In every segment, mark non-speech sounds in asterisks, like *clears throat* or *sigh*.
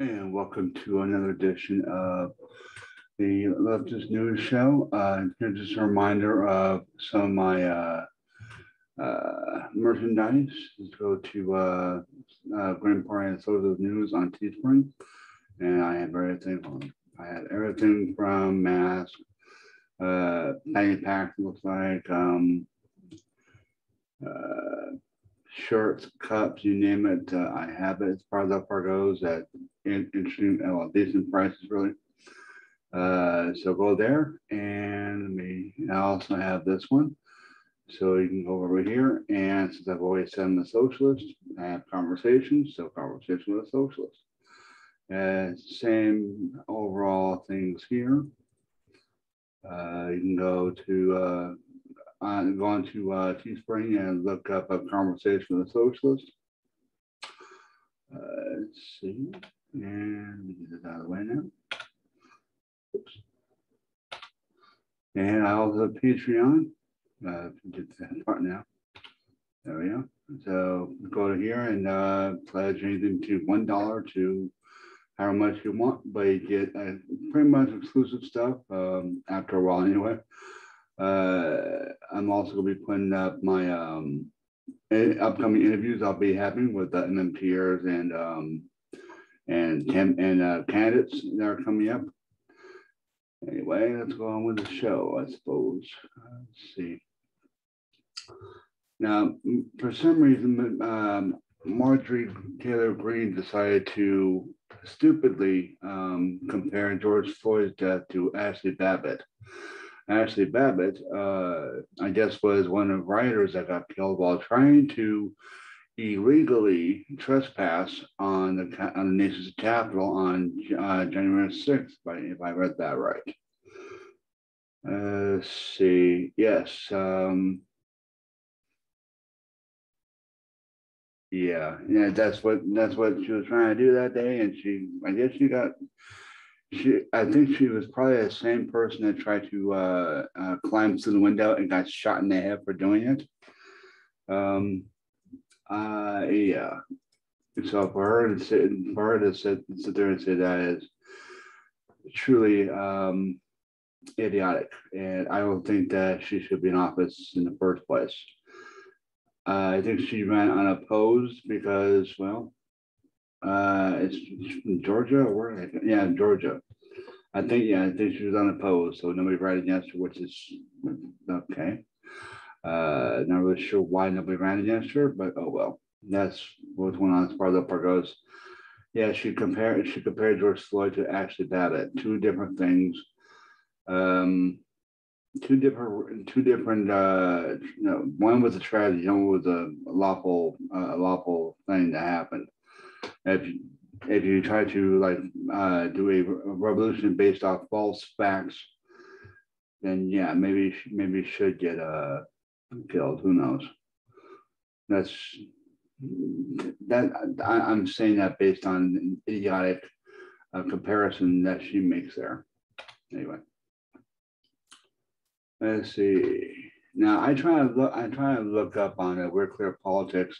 and welcome to another edition of the Leftist News Show. Uh, here's just a reminder of some of my uh, uh, merchandise. Just go to uh, uh, Grand and Social News on Teespring, and I have everything. I have everything from masks, uh, pack looks like, um, uh, shirts, cups, you name it. Uh, I have it. It's part of the Fargo's at in- interesting, uh, well, decent prices, really. Uh, so go there and me, I also have this one. So you can go over here and since I've always said I'm a socialist, I have conversations, so conversation with a socialist. Uh, same overall things here. Uh, you can go to uh, on go on to uh, Teespring and look up a conversation with a socialist. Uh, let's see, and get this out of the way now. Oops. And I also have Patreon. Uh, get that part now. There we go. So go to here and uh, pledge anything to one dollar to how much you want, but you get uh, pretty much exclusive stuff um, after a while anyway. Uh, I'm also going to be putting up my um, upcoming interviews I'll be having with the MMTers and um, and and uh, candidates that are coming up. Anyway, let's go on with the show, I suppose. Let's see. Now, for some reason, um, Marjorie Taylor Greene decided to stupidly um, compare George Floyd's death to Ashley Babbitt. Ashley Babbitt, uh, I guess, was one of the rioters that got killed while trying to illegally trespass on the, on the nation's capital on uh, January 6th, if I read that right. Uh, let's see. Yes. Um, yeah, yeah, that's what that's what she was trying to do that day, and she, I guess, she got. She, I think she was probably the same person that tried to uh, uh, climb through the window and got shot in the head for doing it. Um, uh, yeah. So for her to sit, for her to sit, sit there and say that is truly um, idiotic, and I don't think that she should be in office in the first place. Uh, I think she ran unopposed because, well, uh, it's Georgia or where? Yeah, Georgia. I think, yeah, I think she was unopposed, so nobody ran against her, which is okay. Uh, not really sure why nobody ran against her, but oh well. That's what's going on as far as the part goes. Yeah, she compared she compared George Floyd to Ashley Babbitt, two different things. Um, two different two different uh you know one was a tragedy one was a lawful uh, lawful thing that happened if if you try to like uh do a revolution based off false facts then yeah maybe maybe should get uh killed who knows that's that I, i'm saying that based on an idiotic uh, comparison that she makes there anyway Let's see. Now I try to look. I try to look up on it. RealClearPolitics.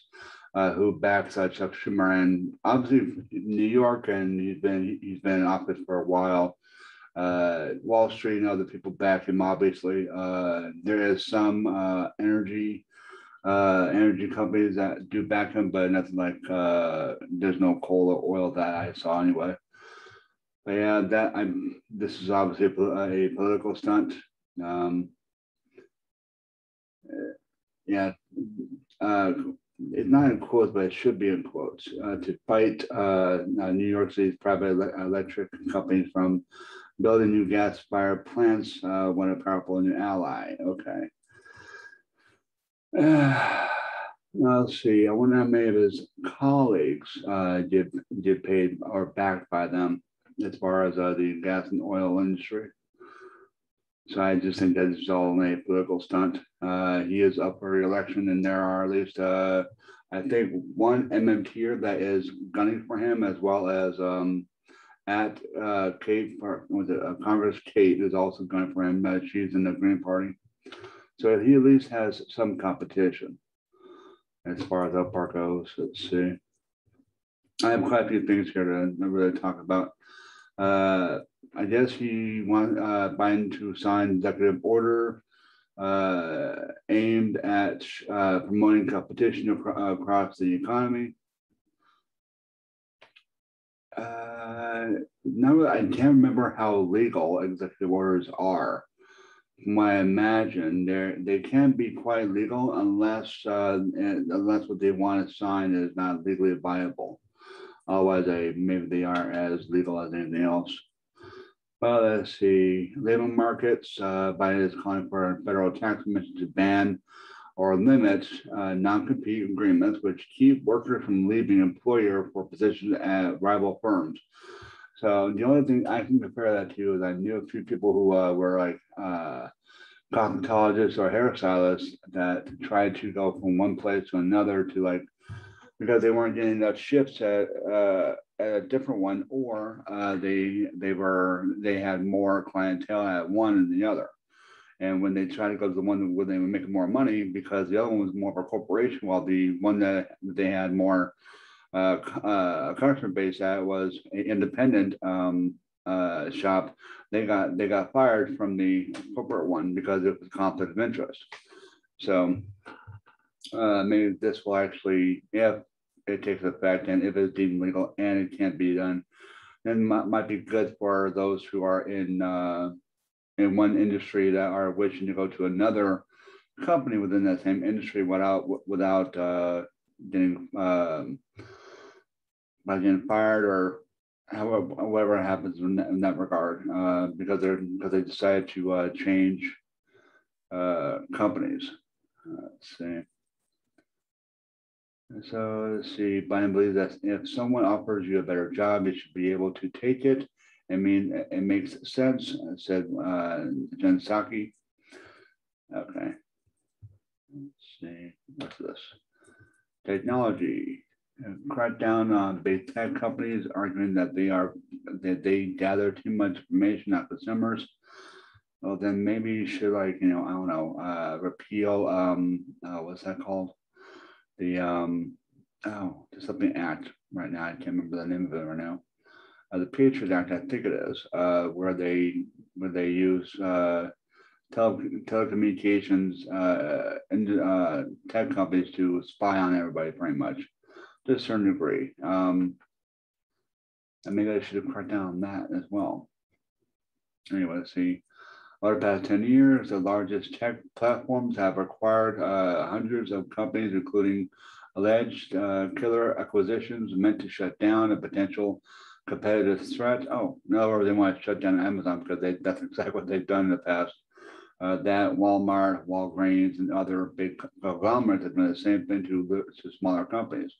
Uh, who backs uh, Chuck Schumer and obviously New York, and he's been he's been in office for a while. Uh, Wall Street and other people back him. Obviously, uh, there is some uh, energy uh, energy companies that do back him, but nothing like there's no coal or oil that I saw anyway. But yeah, that I'm. This is obviously a, a political stunt. Um, yeah, uh, it's not in quotes, but it should be in quotes uh, to fight uh, uh New York City's private electric companies from building new gas-fired plants uh, when a powerful new ally. Okay. *sighs* now let's see. I wonder how many of his colleagues did did paid or backed by them as far as the gas and oil industry. So I just think that it's all a political stunt. Uh, he is up for re-election, and there are at least, uh, I think, one MMTer that is gunning for him, as well as um, at uh, Kate, was it uh, Congress Kate is also gunning for him. Uh, she's in the Green Party, so he at least has some competition as far as part goes. Let's see. I have quite a few things here to really talk about. Uh, I guess he want uh, Biden to sign executive order uh, aimed at uh, promoting competition acro- across the economy. Uh, no, I can't remember how legal executive orders are. From what I imagine, they they can be quite legal unless uh, unless what they want to sign is not legally viable. Otherwise, they maybe they aren't as legal as anything else. Well, let's see. Labor markets, uh, Biden is calling for a federal tax commission to ban or limit uh, non-compete agreements which keep workers from leaving employer for positions at rival firms. So the only thing I can compare that to is I knew a few people who uh, were like uh, cosmetologists or hairstylists that tried to go from one place to another to like because they weren't getting enough shifts at, uh, at a different one, or uh, they they were they had more clientele at one than the other. And when they tried to go to the one where they were making more money, because the other one was more of a corporation, while the one that they had more uh, uh, customer base at was an independent um, uh, shop, they got they got fired from the corporate one because it was conflict of interest. So uh, maybe this will actually, if it takes effect and if it's deemed legal and it can't be done, then might, might be good for those who are in uh, in one industry that are wishing to go to another company within that same industry without without uh, getting um, by getting fired or however whatever happens in that, in that regard uh, because they're because they decided to uh, change uh, companies. Uh, let's see. So let's see. Biden believes that if someone offers you a better job, you should be able to take it. I mean, it makes sense, said uh, Jen Psaki. Okay. Let's see. What's this? Technology. Crack down on big tech companies, arguing that they are that they gather too much information on consumers. Well, then maybe you should like you know I don't know uh, repeal um uh, what's that called the um oh there's something act right now I can't remember the name of it right now uh, the Patriot Act I think it is uh, where they where they use uh, tele- telecommunications uh, and uh, tech companies to spy on everybody pretty much to a certain degree. Um, and maybe I should have cracked down on that as well. Anyway, let's see. Over the past 10 years, the largest tech platforms have acquired uh, hundreds of companies, including alleged uh, killer acquisitions meant to shut down a potential competitive threat. Oh, no, they want to shut down Amazon because they, that's exactly what they've done in the past. Uh, that Walmart, Walgreens, and other big conglomerates have done the same thing to, to smaller companies.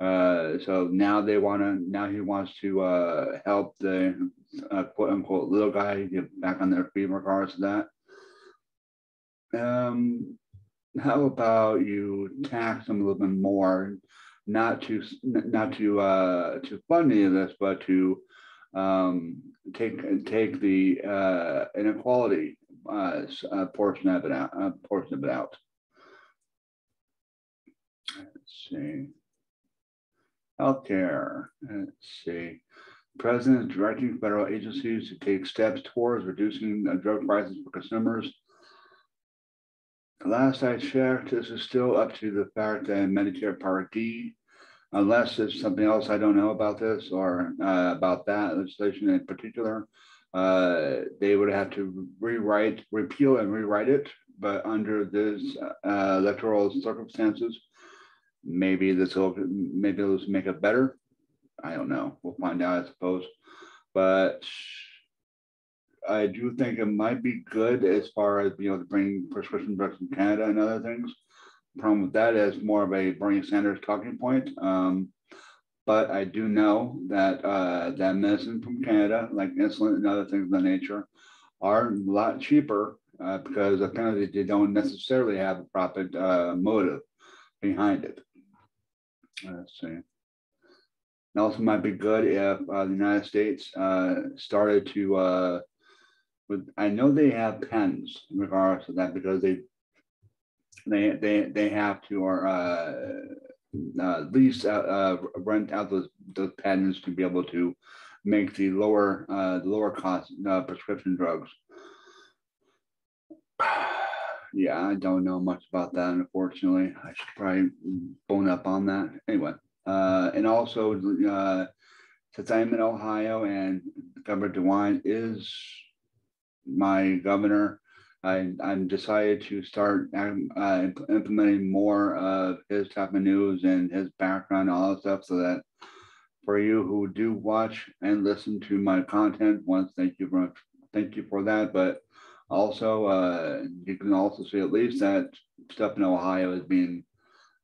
Uh, so now they want to, now he wants to uh, help the uh, quote unquote little guy get back on their feet regards to that. Um, how about you tax them a little bit more, not to not to uh, to fund any of this, but to um, take take the uh, inequality uh, uh portion of it out, uh, portion of it out. Let's see. Healthcare. Let's see. President is directing federal agencies to take steps towards reducing drug prices for consumers. Last I checked, this is still up to the fact that Medicare Part D, unless there's something else I don't know about this or uh, about that legislation in particular, uh, they would have to rewrite, repeal and rewrite it. But under this uh, electoral circumstances, maybe this will maybe will make it better. I don't know. We'll find out, I suppose. But I do think it might be good as far as you know to bring prescription drugs from Canada and other things. The problem with that is more of a Bernie Sanders talking point. Um, but I do know that uh, that medicine from Canada, like insulin and other things of that nature, are a lot cheaper uh, because apparently they don't necessarily have a profit uh, motive behind it. Let's see. It also might be good if uh, the United States uh, started to, uh, with, I know they have pens in regards to that because they, they, they, they have to, or uh, uh, lease, uh, uh, rent out those, those patents to be able to make the lower, uh, lower cost uh, prescription drugs. Yeah, I don't know much about that, unfortunately. I should probably bone up on that. Anyway, uh, and also, uh, since I'm in Ohio and Governor DeWine is my governor, I, I'm decided to start um, uh, implementing more of his type of news and his background, all that stuff, so that for you who do watch and listen to my content, once thank you for thank you for that. But also, uh, you can also see at least that stuff in Ohio is being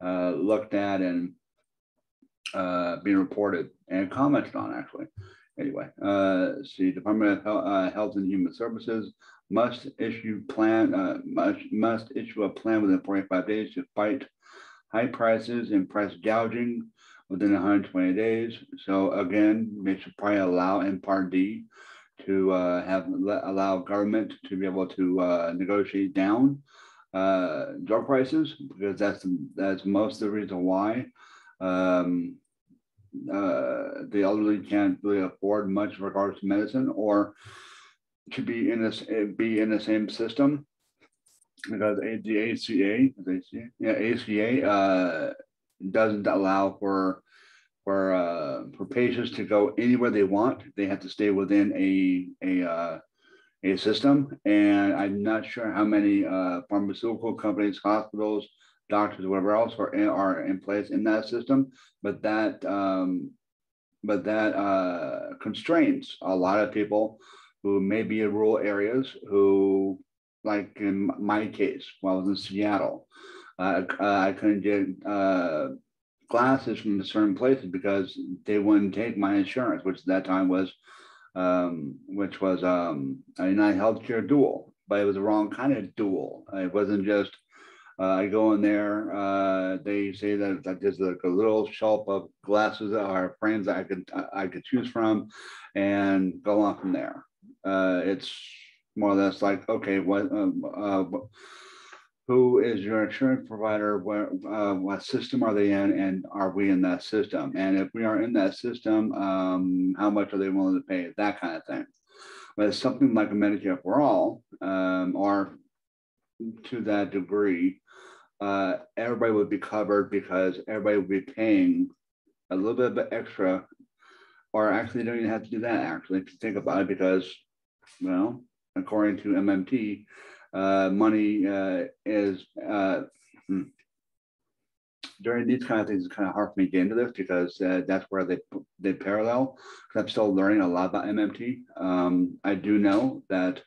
uh, looked at and uh, being reported and commented on actually. Anyway, uh, see, Department of uh, Health and Human Services must issue plan uh, must must issue a plan within 45 days to fight high prices and price gouging within 120 days. So again, they should probably allow in Part D to uh, have allow government to be able to uh, negotiate down uh, drug prices because that's that's most of the reason why um, uh, the elderly can't really afford much in regards to medicine or to be in this be in the same system. Because the ACA, ACA yeah, ACA uh, doesn't allow for for uh, for patients to go anywhere they want. They have to stay within a a uh, a system, and I'm not sure how many uh, pharmaceutical companies, hospitals, doctors, whatever else are in, are in place in that system. But that um, but that uh, constrains a lot of people who may be in rural areas who, like in my case, while I was in Seattle, I couldn't get uh, glasses from certain places because they wouldn't take my insurance, which at that time was, um, which was um, a United Healthcare dual, but it was the wrong kind of dual. It wasn't just uh, I go in there. Uh, they say that, that there's like a little shelf of glasses or frames that I could I could choose from, and go on from there. Uh, it's more or less like okay, what, um, uh, who is your insurance provider? Uh, what system are they in, and are we in that system? And if we are in that system, um, how much are they willing to pay? That kind of thing. But it's something like a Medicare for all, um, or to that degree, uh, everybody would be covered because everybody would be paying a little bit extra, or actually don't even have to do that. Actually, if you think about it, because well, according to MMT, uh, money uh, is uh, hmm. during these kind of things. It's kind of hard for me to get into this because uh, that's where they they parallel. Because I'm still learning a lot about MMT. Um, I do know that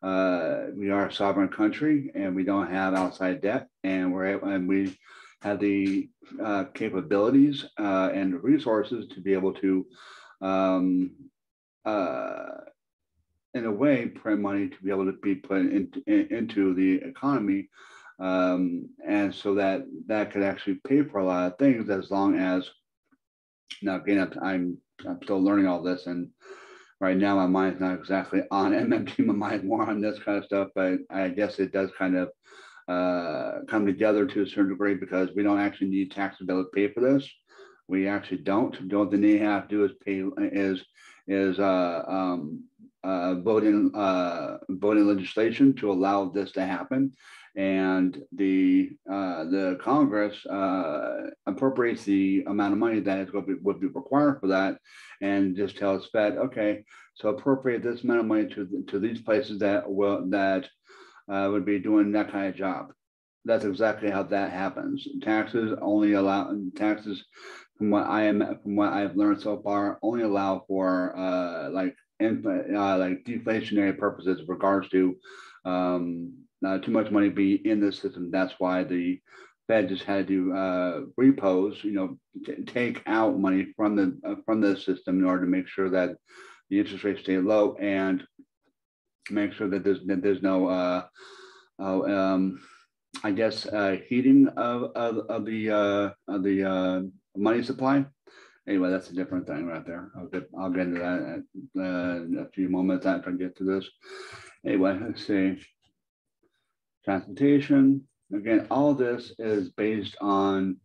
uh, we are a sovereign country and we don't have outside debt, and we're able, and we have the uh, capabilities and resources to be able to, um, uh, in a way, print money to be able to be put in, in, into the economy, um, and so that that could actually pay for a lot of things as long as. Now, again, I'm I'm still learning all this and right now my mind's not exactly on *laughs* MMT, my mind more on this kind of stuff, but I guess it does kind of uh, come together to a certain degree because we don't actually need taxability to pay for this. We actually don't. The only thing they have to do is pay is is uh, um, uh, voting uh, voting legislation to allow this to happen, and the uh, the Congress uh, appropriates the amount of money that is going to be, would be required for that, and just tells Fed, okay, so appropriate this amount of money to to these places that will that uh, would be doing that kind of job. That's exactly how that happens. Taxes only allow taxes, from what I am from what I've learned so far, only allow for uh, like uh, like deflationary purposes, with regards to um, uh, too much money be in the system. That's why the Fed just had to uh, repose, you know, t- take out money from the uh, from the system in order to make sure that the interest rates stay low and make sure that there's that there's no, uh, uh, um, I guess, uh, heating of of, of the uh, of the uh, money supply. Anyway, that's a different thing right there. I'll get I'll get into that uh, in a few moments after I get to this. Anyway, let's see transportation. Again, all this is based on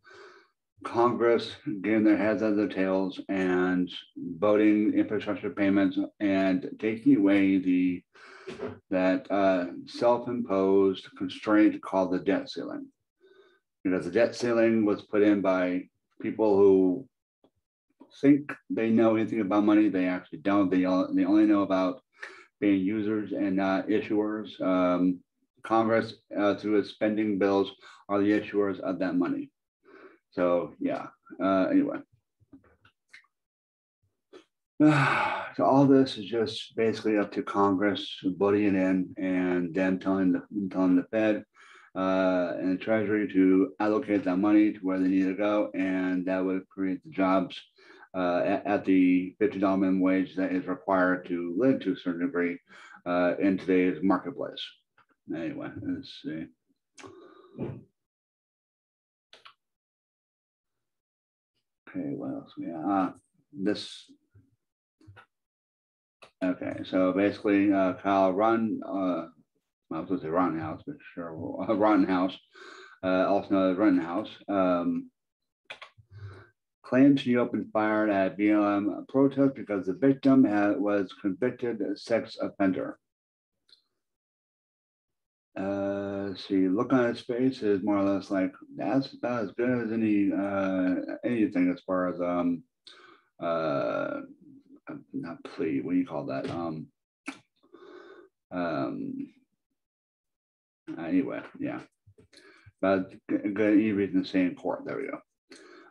Congress getting their heads out of their tails and voting infrastructure payments and taking away the that uh, self-imposed constraint called the debt ceiling. Because the debt ceiling was put in by people who think they know anything about money. They actually don't. They, all, they only know about being users and not issuers. Um, Congress, uh, through its spending bills, are the issuers of that money. So yeah, uh, anyway. *sighs* so all this is just basically up to Congress buddying in and then telling the telling the Fed uh, and the Treasury to allocate that money to where they need to go, and that would create the jobs uh, at, the fifty dollar minimum wage that is required to live to a certain degree uh, in today's marketplace. Anyway, let's see. Okay, what else? Yeah, uh, this. Okay, so basically, uh, Kyle Run, uh, I was going to say Rittenhouse, but sure, *laughs* uh, Rittenhouse, uh, also known as Rittenhouse, um, claims he opened fire at BLM protest because the victim had, was convicted sex offender. Uh, see, look on his face is more or less like that's about as good as any uh, anything as far as um uh not plea. What do you call that? Um um. Anyway, yeah, but good even the same court. There we go.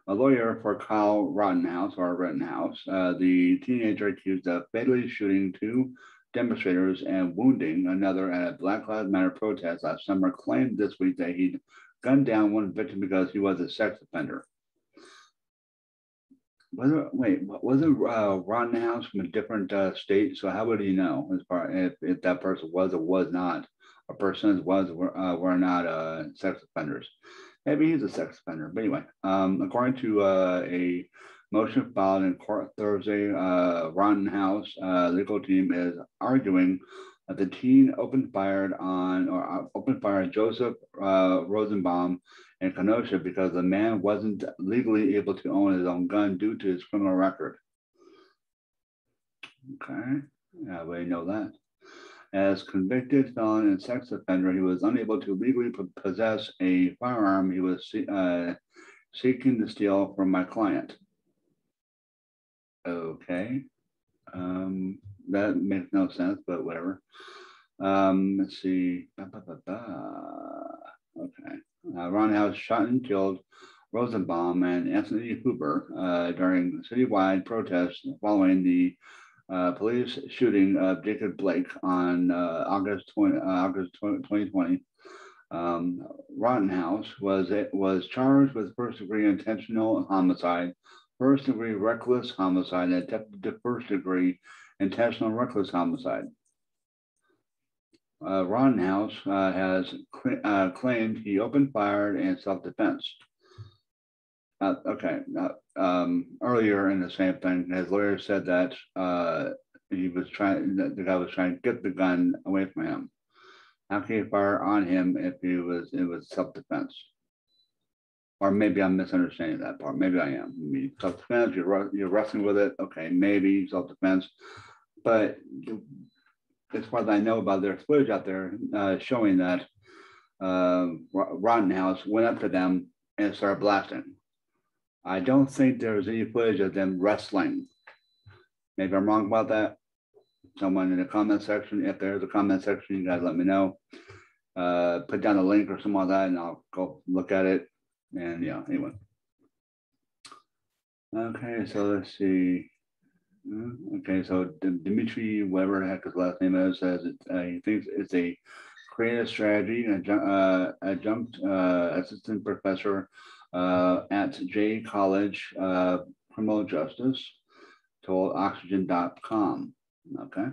A lawyer for Kyle Rittenhouse or Rittenhouse, uh, the teenager accused of fatally shooting two demonstrators and wounding another at a Black Lives Matter protest last summer claimed this week that he'd gunned down one victim because he was a sex offender. Whether wait, was it uh, Ron House from a different uh, state? So how would he know as far if, if that person was or was not a person was were, uh, were not uh, sex offenders? Maybe he's a sex offender. But anyway, um, according to uh, a Motion filed in court Thursday. Uh, Rittenhouse uh, legal team is arguing that the teen opened fire on or uh, opened fire on Joseph uh, Rosenbaum in Kenosha because the man wasn't legally able to own his own gun due to his criminal record. Okay, yeah, we know that. As convicted felon and sex offender, he was unable to legally possess a firearm he was uh, seeking to steal from my client. Okay. Um, that makes no sense, but whatever. Um, let's see. Ba, ba, ba, okay. Uh, Ron House shot and killed Rosenbaum and Anthony Huber uh, during citywide protests following the uh, police shooting of Jacob Blake on uh, August 20, uh, August 2020. Um, Rittenhouse was was charged with first degree intentional homicide first degree reckless homicide and attempted first degree intentional reckless homicide. Uh, Rittenhouse uh, has cl uh, claimed he opened fire in self-defense. Uh, okay, uh, um, earlier in the same thing, his lawyer said that uh, he was trying, the guy was trying to get the gun away from him. How can you fire on him if he was, it was self-defense? or maybe I'm misunderstanding that part. Maybe I am. I mean, self defense, you're, you're wrestling with it. Okay, maybe self defense. But as far as I know about their footage out there uh, showing that uh, Rittenhouse went up to them and started blasting. I don't think there's any footage of them wrestling. Maybe I'm wrong about that. Someone in the comment section, if there's a comment section, you guys let me know. Uh, put down a link or something like that, and I'll go look at it and yeah, anyway. Okay, so let's see. Uh, okay, so Dimitri, whatever the heck his last name is, says it, uh, he thinks it's a creative strategy, adjunct, uh, adjunct uh, assistant professor uh, at Jay College uh, Criminal Justice, told Oxygen.com. Okay.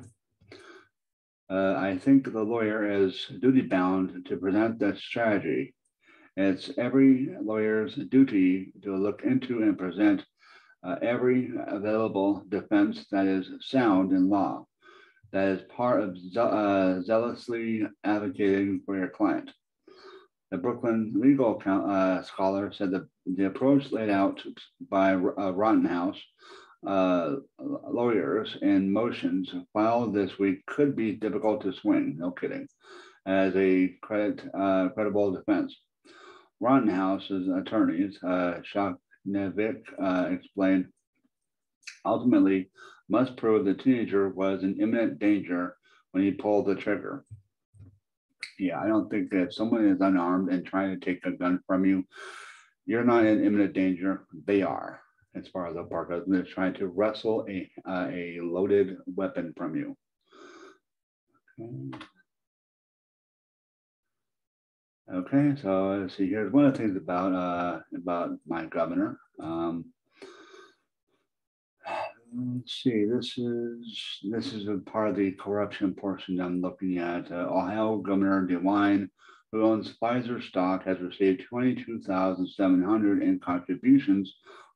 Uh, I think the lawyer is duty bound to present that strategy it's every lawyer's duty to look into and present uh, every available defense that is sound in law, that is part of uh, zealously advocating for your client. The Brooklyn legal uh, scholar said that the approach laid out by uh, Rittenhouse uh, lawyers and motions filed this week could be difficult to swing, no kidding, as a credit, uh, credible defense. Rottenhouse's attorneys, uh, uh, explained, ultimately must prove the teenager was in imminent danger when he pulled the trigger. Yeah, I don't think that if someone is unarmed and trying to take a gun from you, you're not in imminent danger. They are, as far as the part goes. They're trying to wrestle a, uh, a loaded weapon from you. Okay. Okay, so let's see. Here's one of the things about uh, about my governor. Um, let's see. This is this is a part of the corruption portion I'm looking at. Uh, Ohio Governor DeWine, who owns Pfizer stock, has received 22,700 in contributions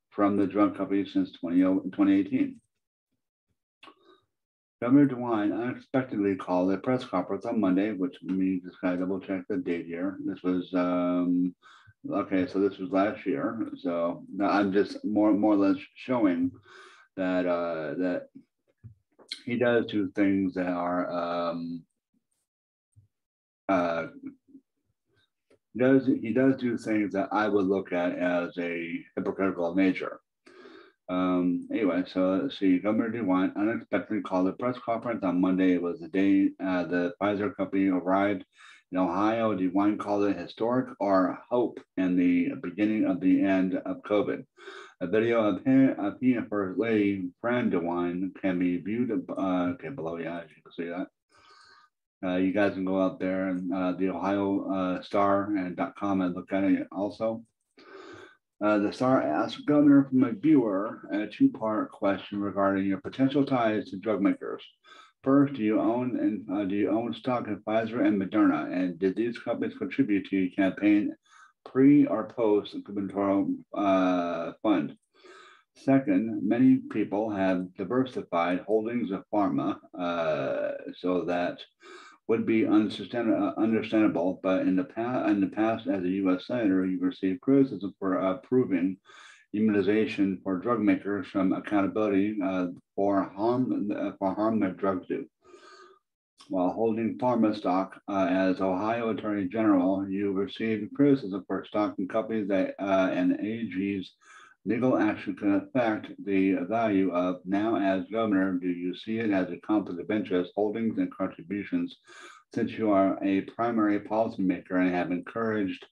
from the drug company since 20, 2018. Governor DeWine unexpectedly called a press conference on Monday, which means just kind of double check the date here. This was um, okay, so this was last year. So I'm just more more or less showing that uh, that he does do things that are um, uh, does he does do things that I would look at as a hypocritical nature. Um, anyway, so let's see. Governor DeWine unexpectedly called a press conference on Monday. It was the day uh, the Pfizer company arrived in Ohio. DeWine called it historic or hope in the beginning of the end of COVID. A video of him, of he and First Lady Fran DeWine can be viewed uh, okay, below. Yeah, as you can see that. Uh, you guys can go out there and uh, the Ohio uh, Star and .com and look at it also. Uh, the Star asked Governor from a viewer a two-part question regarding your potential ties to drug makers. First, do you own and uh, do you own stock in Pfizer and Moderna, and did these companies contribute to your campaign pre or post gubernatorial uh, fund? Second, many people have diversified holdings of pharma uh, so that would be understandable, but in the past, in the past, as a U.S. senator, you received criticism for approving immunization for drug makers from accountability uh, for harm for harm that drugs do. While holding pharma stock uh, as Ohio Attorney General, you received criticism for stocking companies that uh, and AG's legal action can affect the value of now as governor. Do you see it as a conflict of interest, holdings and contributions, since you are a primary policymaker and have encouraged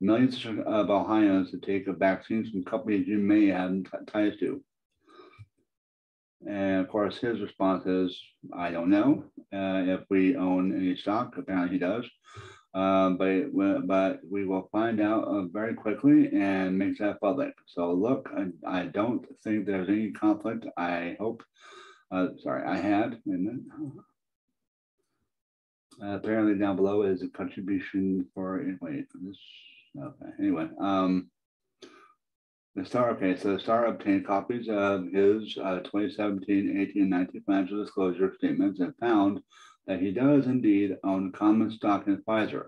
millions of Ohioans to take a vaccine from companies you may have ties to? And of course, his response is, I don't know uh, if we own any stock. Apparently, he does. Um, but but we will find out uh, very quickly and make that public. So look, I, I, don't think there's any conflict. I hope. Uh, sorry, I had. Uh, apparently, down below is a contribution for wait this. Okay. Anyway, um, the star. Okay, so the star obtained copies of his uh, 2017, 18, and 19 financial disclosure statements and found that he does indeed own common stock in Pfizer,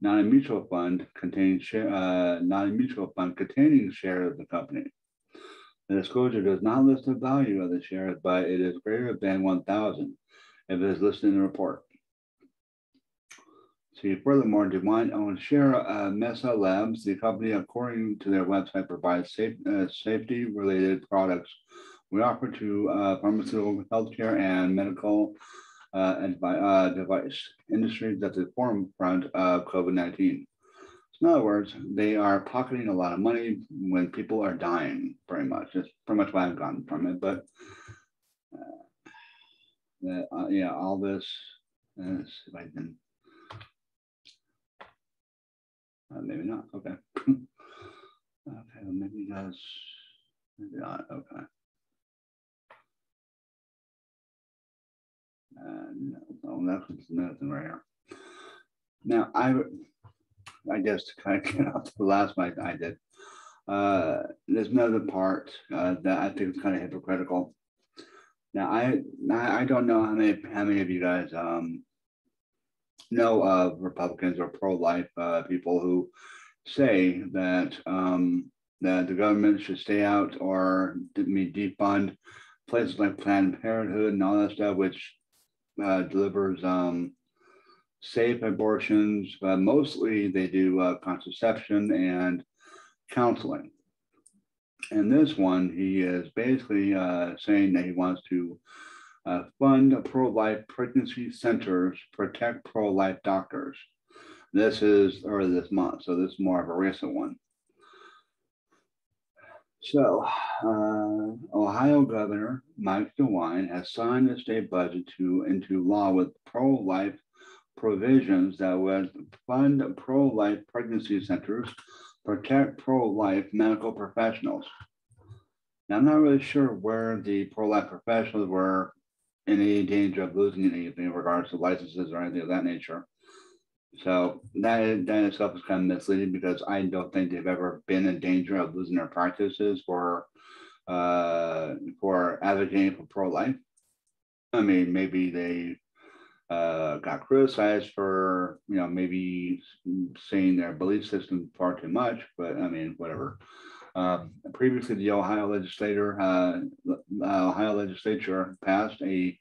not a mutual fund containing share, uh, not a mutual fund containing shares of the company. The disclosure does not list the value of the shares, but it is greater than 1,000 if it is listed in the report. See, furthermore, DeWine owns share uh, Mesa Labs. The company, according to their website, provides safe, uh, safety-related products we offer to uh, pharmaceutical, healthcare, and medical uh, uh, device industries at the forefront of COVID-19. So in other words, they are pocketing a lot of money when people are dying, pretty much. That's pretty much what I've gotten from it. But uh, yeah, all this, uh, if I can, uh, maybe not, okay. *laughs* okay, well, maybe guys, maybe not, okay. Uh, no, no, that's nothing right here. Now, I, I guess to kind of *laughs* get off the last mic I did, uh, there's another part uh, that I think is kind of hypocritical. Now, I I don't know how many how many of you guys um, know of Republicans or pro-life uh, people who say that um, that the government should stay out or defund places like Planned Parenthood and all that stuff, which uh, delivers um, safe abortions, but mostly they do uh, contraception and counseling. And this one, he is basically uh, saying that he wants to uh, fund pro-life pregnancy centers, protect pro-life doctors. This is early this month, so this is more of a recent one. So, uh, Ohio Governor Mike DeWine has signed the state budget to into law with pro-life provisions that would fund pro-life pregnancy centers, protect pro-life medical professionals. Now, I'm not really sure where the pro-life professionals were in any danger of losing anything in regards to licenses or anything of that nature. So that, that itself is kind of misleading because I don't think they've ever been in danger of losing their practices for uh, for advocating for pro-life. I mean, maybe they uh, got criticized for you know maybe saying their belief system far too much, but I mean whatever. Um, previously, the Ohio uh, uh, Ohio legislature passed a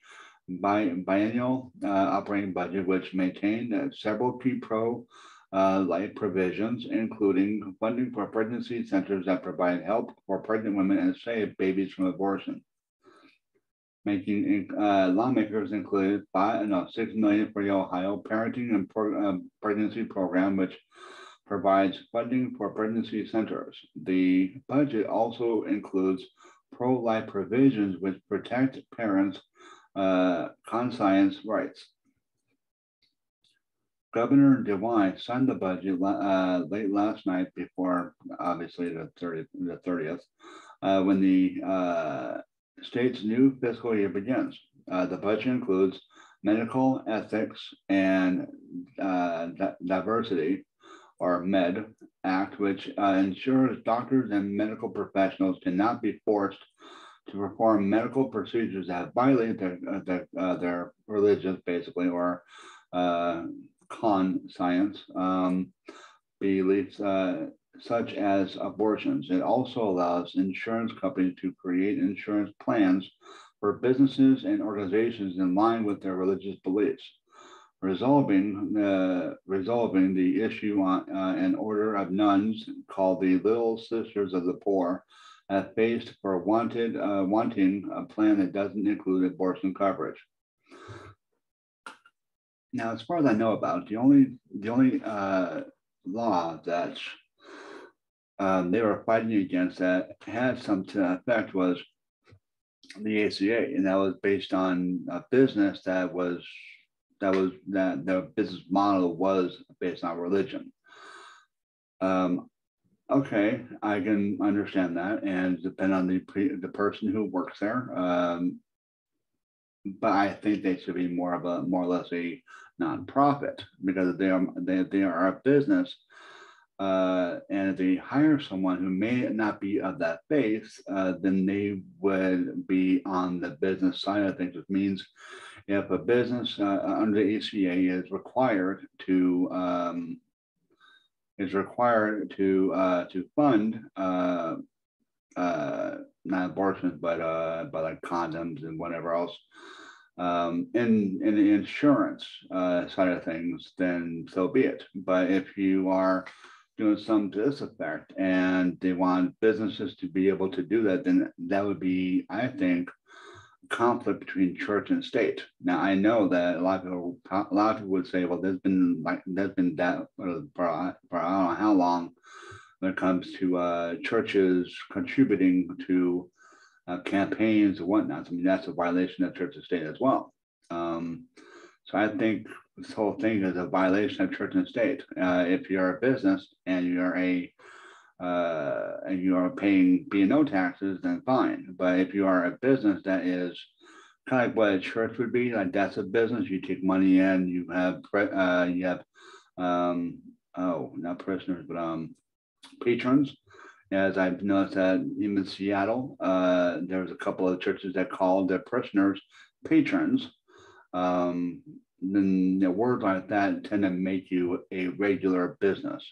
bi biennial uh, operating budget, which maintained uh, several key pro uh, life provisions, including funding for pregnancy centers that provide help for pregnant women and save babies from abortion. Making uh, lawmakers included five, no, six million for the Ohio Parenting and Pro, Pregnancy Program, which provides funding for pregnancy centers. The budget also includes pro-life provisions which protect parents' uh, conscience rights. Governor DeWine signed the budget uh, late last night before, obviously, the 30th, the 30th uh, when the uh, state's new fiscal year begins. Uh, the budget includes medical ethics and uh, diversity, or MED Act, which uh, ensures doctors and medical professionals cannot be forced to perform medical procedures that violate their uh, their, uh, their religious, basically, or uh, con science um, beliefs, uh, such as abortions. It also allows insurance companies to create insurance plans for businesses and organizations in line with their religious beliefs resolving uh, resolving the issue on uh, an order of nuns called the Little Sisters of the Poor have faced for wanted uh, wanting a plan that doesn't include abortion coverage. Now, as far as I know about, the only the only uh, law that um, they were fighting against that had some effect was the ACA, and that was based on a business that was that was that their business model was based on religion. Um, okay, I can understand that, and depend on the the person who works there. Um, but I think they should be more of a more or less a nonprofit because they are they, they are a business. Uh, and if they hire someone who may not be of that faith, uh, then they would be on the business side of things, which means if a business uh, under ACA is required to um, is required to uh, to fund uh, uh, not abortions but uh, but like condoms and whatever else um, in in the insurance uh, side of things, then so be it. But if you are doing some to this effect and they want businesses to be able to do that, then that would be, I think, conflict between church and state. Now I know that a lot of people, a lot of people would say, well, there's been like there's been that for, for, for I don't know how long when it comes to uh, churches contributing to uh, campaigns and whatnot. I mean, that's a violation of church and state as well. Um, so I think this whole thing is a violation of church and state. Uh, if you're a business and you're a uh, and you are paying B&O taxes, then fine. But if you are a business that is kind of like what a church would be, like that's a business, you take money in, you have, uh, you have, um, oh, not prisoners, but um, patrons. As I've noticed that in Seattle, uh, there was a couple of churches that called their parishioners patrons. Um, then the words like that tend to make you a regular business,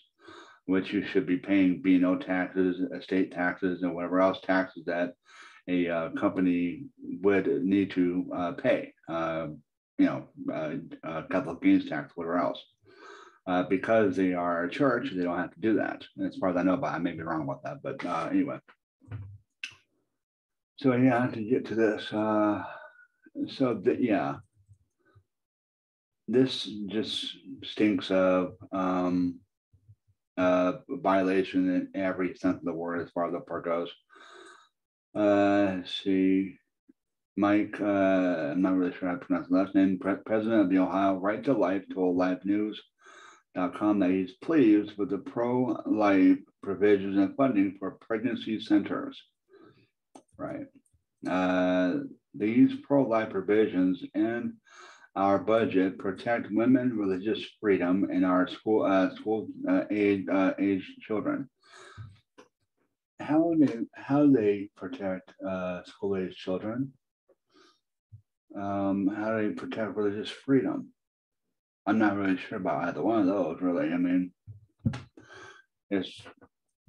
which you should be paying B and O taxes, estate taxes, and whatever else taxes that a uh, company would need to uh, pay. Uh, you know, uh, uh, capital gains tax, whatever else. Uh, because they are a church, they don't have to do that. As far as I know, but I may be wrong about that. But anyway. So yeah, to get to this, so that yeah, this just stinks of um, uh, violation in every sense of the word as far as the part goes. Uh, see, Mike, uh, I'm not really sure how to pronounce the last name, Pre- President of the Ohio Right to Life told LifeNews.com that he's pleased with the pro-life provisions and funding for pregnancy centers. Right. Uh, these pro-life provisions and our budget protect women religious freedom in our school uh, school uh, age uh, age children. How they how they protect uh, school age children? Um, how do they protect religious freedom? I'm not really sure about either one of those. Really, I mean, it's.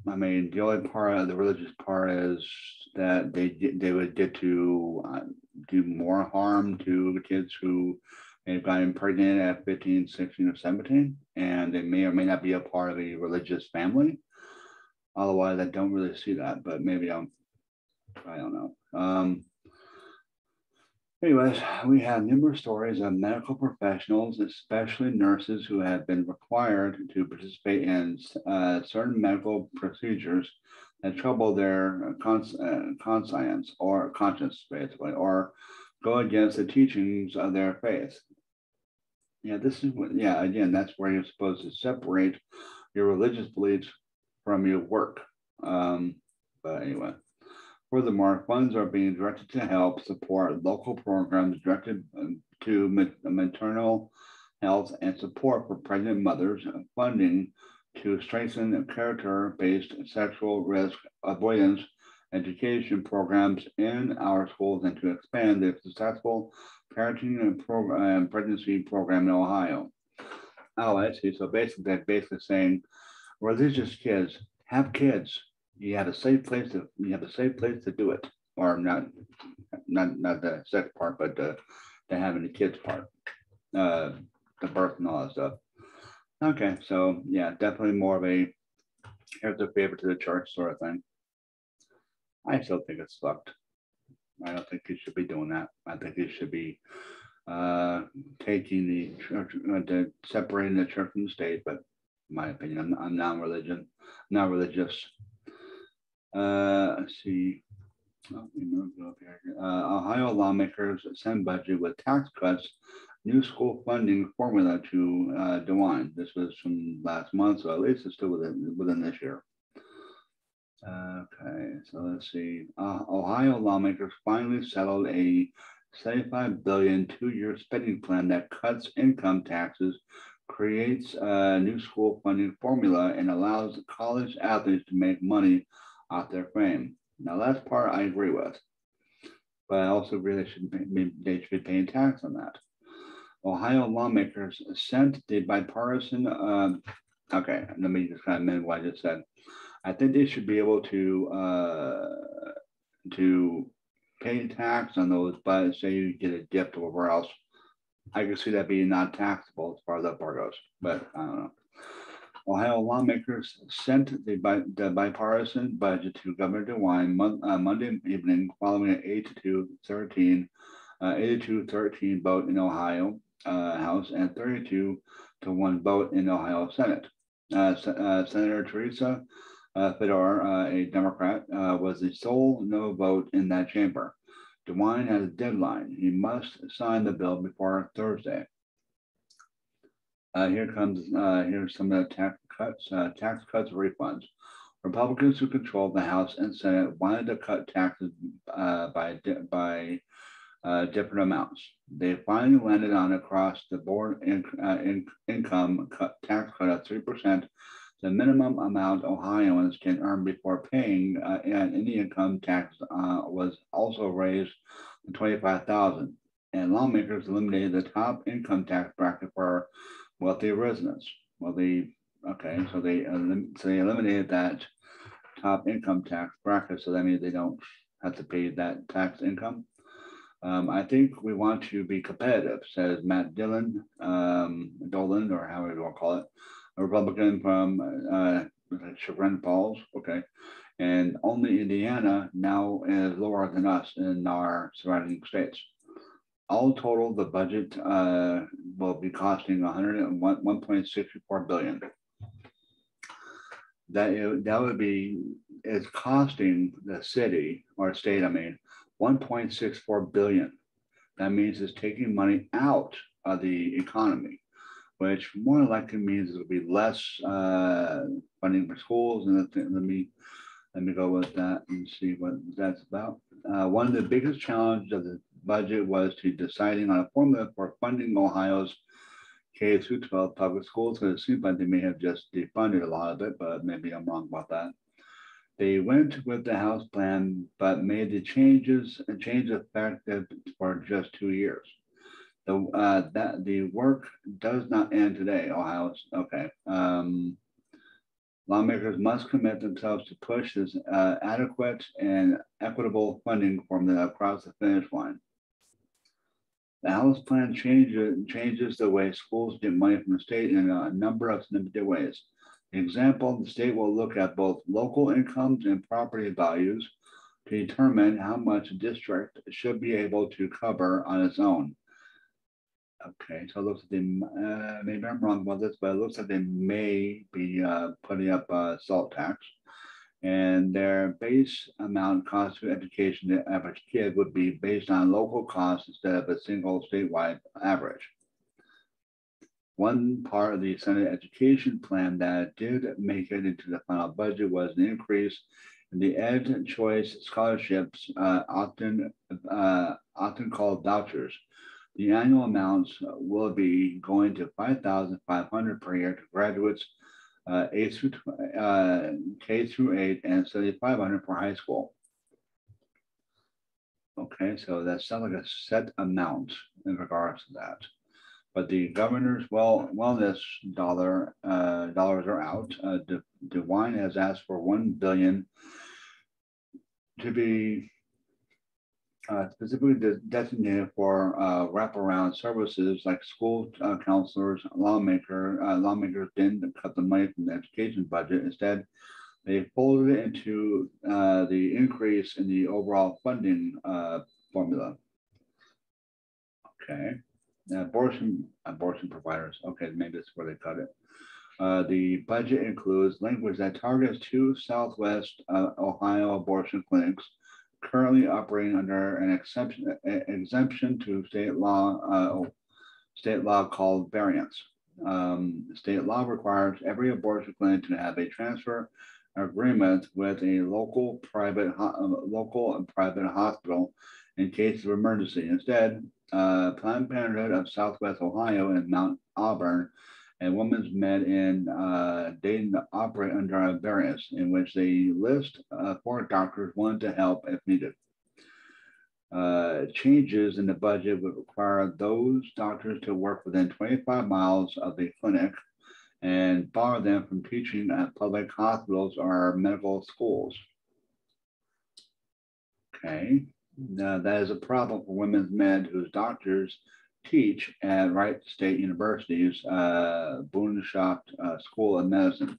I mean, the only part of the religious part is that they they would get to uh, do more harm to the kids who They've gotten pregnant at 15, 16, or 17, and they may or may not be a part of a religious family. Otherwise, I don't really see that, but maybe I'm, I don't know. Um, anyways, we have numerous stories of medical professionals, especially nurses, who have been required to participate in uh, certain medical procedures that trouble their cons- uh, conscience or conscience, basically, or go against the teachings of their faith. Yeah, this is what, yeah, again, that's where you're supposed to separate your religious beliefs from your work. Um, but anyway, furthermore, funds are being directed to help support local programs directed um, to maternal health and support for pregnant mothers, funding to strengthen character-based sexual risk avoidance education programs in our schools and to expand the successful parenting and program, pregnancy program in Ohio. Oh, I see. So basically, they're basically saying religious kids have kids. You have a safe place to you have a safe place to do it, or not, not not the sex part, but the the having the kids part, uh, the birth and all that stuff. Okay, so yeah, definitely more of a here's a favor to the church sort of thing. I still think it's fucked. I don't think you should be doing that. I think you should be uh, taking the church, uh, the, separating the church from the state. But in my opinion, I'm, I'm non-religion, not religious. Uh, let's see. Oh, uh, Ohio lawmakers send budget with tax cuts, new school funding formula to uh, DeWine. This was from last month, so at least it's still within within this year. Okay, so let's see. Uh, Ohio lawmakers finally settled a 75 billion two-year spending plan that cuts income taxes, creates a new school funding formula, and allows college athletes to make money off their fame. Now, that's part I agree with, but I also agree they should be, they should be paying tax on that. Ohio lawmakers sent the bipartisan. Uh, okay, let me just kind of amend what I just said. I think they should be able to uh, to pay tax on those, but say you get a gift or whatever else, I can see that being not taxable as far as that part goes. But I don't know. Ohio lawmakers sent the, bi- the bipartisan budget to Governor DeWine mon- uh, Monday evening following an 8 to 13, uh, 82 13 vote in Ohio uh, House and 32 to 1 vote in Ohio Senate. Uh, uh, Senator Teresa uh, Fedor, a Democrat, was the sole no vote in that chamber. DeWine has a deadline. He must sign the bill before Thursday. Uh, here comes uh, here's some of the tax cuts, uh, tax cuts, refunds. Republicans who control the House and Senate wanted to cut taxes uh, by by uh, different amounts. They finally landed on across the board in, uh, in, income cut, tax cut of three percent the minimum amount Ohioans can earn before paying uh, any income tax uh, was also raised to 25,000 and lawmakers eliminated the top income tax bracket for wealthy residents. Well, they okay, so they so they eliminated that top income tax bracket, so that means they don't have to pay that tax income. Um, I think we want to be competitive, says Matt Dillon, um, Dolan, or however you want to call it, a Republican from uh, Chagrin Falls. Okay. And only Indiana now is lower than us in our surrounding states. All total, the budget uh, will be costing 101.64 billion. That, that would be, it's costing the city or state, I mean, 1.64 billion. That means it's taking money out of the economy, which more likely means it'll be less uh, funding for schools. And let me let me go with that and see what that's about. Uh, one of the biggest challenges of the budget was to deciding on a formula for funding Ohio's K through 12 public schools. It seems like they may have just defunded a lot of it, but maybe I'm wrong about that. They went with the House plan, but made the changes and change effective for just two years. The uh, that the work does not end today. Ohio's okay. Um, lawmakers must commit themselves to push this uh, adequate and equitable funding formula across the finish line. The House plan changes, changes the way schools get money from the state in a number of significant ways example, the state will look at both local incomes and property values to determine how much a district should be able to cover on its own. Okay, so it looks like they, uh, maybe I'm wrong about this, but it looks like they may be uh, putting up a salt tax. And their base amount cost of education to average kid would be based on local costs instead of a single statewide average. One part of the Senate education plan that did make it into the final budget was an increase in the Ed Choice scholarships, uh, often uh, often called vouchers. The annual amounts will be going to 5,500 per year to graduates uh, A through uh, K through 8 and 7,500 for high school. Okay, so that sounds like a set amount in regards to that but the governor's well wellness dollar uh, dollars are out. Uh, De, DeWine has asked for one billion to be uh, specifically de- designated for uh, wraparound services like school uh, counselors, lawmaker. Uh, lawmakers didn't cut the money from the education budget. Instead, they folded it into uh, the increase in the overall funding uh, formula. Okay abortion abortion providers. Okay, maybe that's where they cut it. The budget includes language that targets two Southwest Ohio abortion clinics currently operating under an exception exemption to state law uh, state law called variance. Um, state law requires every abortion clinic to have a transfer agreement with a local private local and private hospital in case of emergency. Instead, uh, Planned Parenthood of Southwest Ohio and Mount Auburn and Women's Med in uh, Dayton operate under a variance in which they list uh, four doctors willing to help if needed. Uh, changes in the budget would require those doctors to work within 25 miles of the clinic and bar them from teaching at public hospitals or medical schools. Okay. now that is a problem for women's med whose doctors teach at Wright State University's uh, Boonshoft uh, School of Medicine.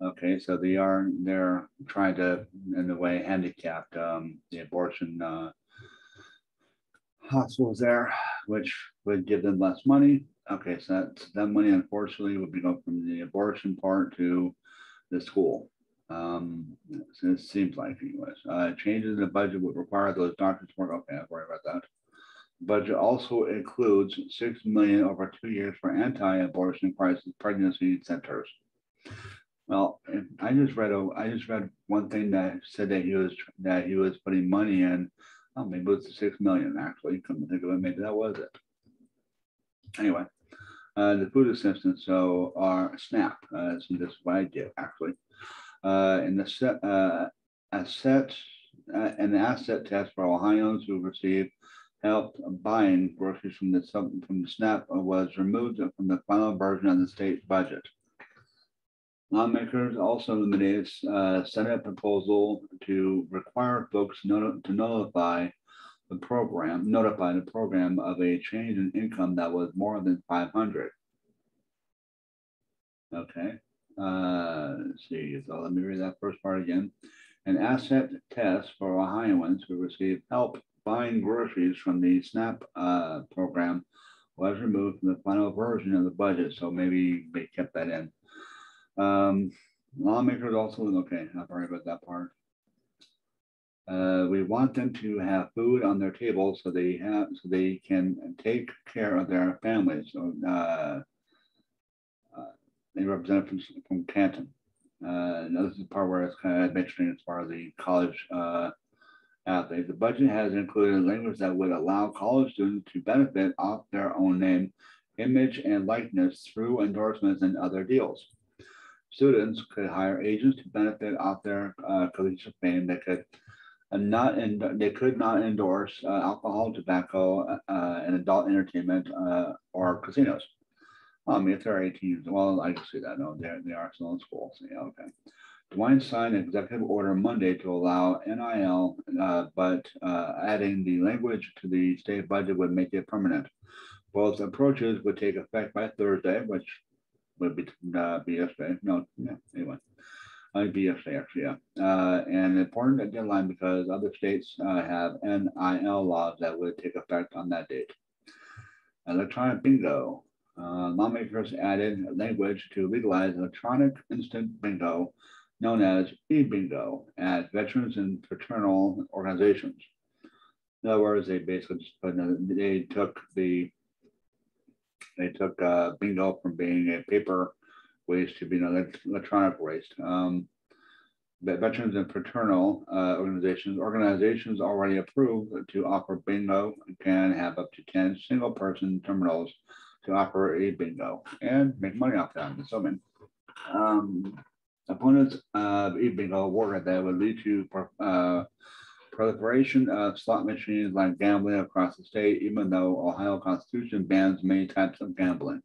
Okay, so they are they're trying to, in a way, handicap um, the abortion uh, hospitals there, which would give them less money. Okay, so that that money unfortunately would be going from the abortion part to the school. Um, so it seems like anyways. Uh, changes in the budget would require those doctors to work. Okay, I'm worry about that. Budget also includes six million over two years for anti-abortion crisis pregnancy centers. Well, I just read a, I just read one thing that said that he was that he was putting money in. Oh, maybe it was six million actually. Come to think of it, maybe that was it. Anyway, uh, the food assistance, so our SNAP, uh, so this is what I get actually uh, in the set, uh, uh, an asset test for Ohioans who receive help buying groceries from the from the SNAP was removed from the final version of the state budget. Lawmakers also eliminated uh, Senate proposal to require folks not, to notify the program, notify the program of a change in income that was more than 500. Okay, uh, let's see, so let me read that first part again. An asset test for Ohioans who receive help buying groceries from the SNAP uh, program was removed from the final version of the budget, so maybe they kept that in. Um, lawmakers also, okay, not worry about that part. Uh, we want them to have food on their table so they have so they can take care of their families. So uh, uh, they represent from, from Canton. Uh, now this is the part where it's kind of mentioning as far as the college uh, athletes. The budget has included language that would allow college students to benefit off their own name, image, and likeness through endorsements and other deals students could hire agents to benefit off their uh, collegiate fame. They could uh, not and they could not endorse uh, alcohol, tobacco, uh, and adult entertainment uh, or casinos. Um, if they're 18, well, I can see that. No, they they are still in school. So yeah, okay. DeWine signed an executive order Monday to allow NIL, uh, but adding the language to the state budget would make it permanent. Both approaches would take effect by Thursday, which would be uh, BSA. No, yeah, anyway. Uh, BSA actually, yeah. Uh, and important deadline because other states uh, have NIL laws that would take effect on that date. Electronic bingo. Uh, lawmakers added language to legalize electronic instant bingo, known as e-bingo, at veterans and fraternal organizations. In other words, they basically they took the they took uh, bingo from being a paper waste to being an electronic waste. Um, veterans and fraternal uh, organizations, organizations already approved to offer bingo can have up to 10 single person terminals to offer a bingo and make money off I'm assuming. Um, opponents of e-bingo warned that would lead to uh, proliferation of slot machines like gambling across the state, even though Ohio Constitution bans many types of gambling.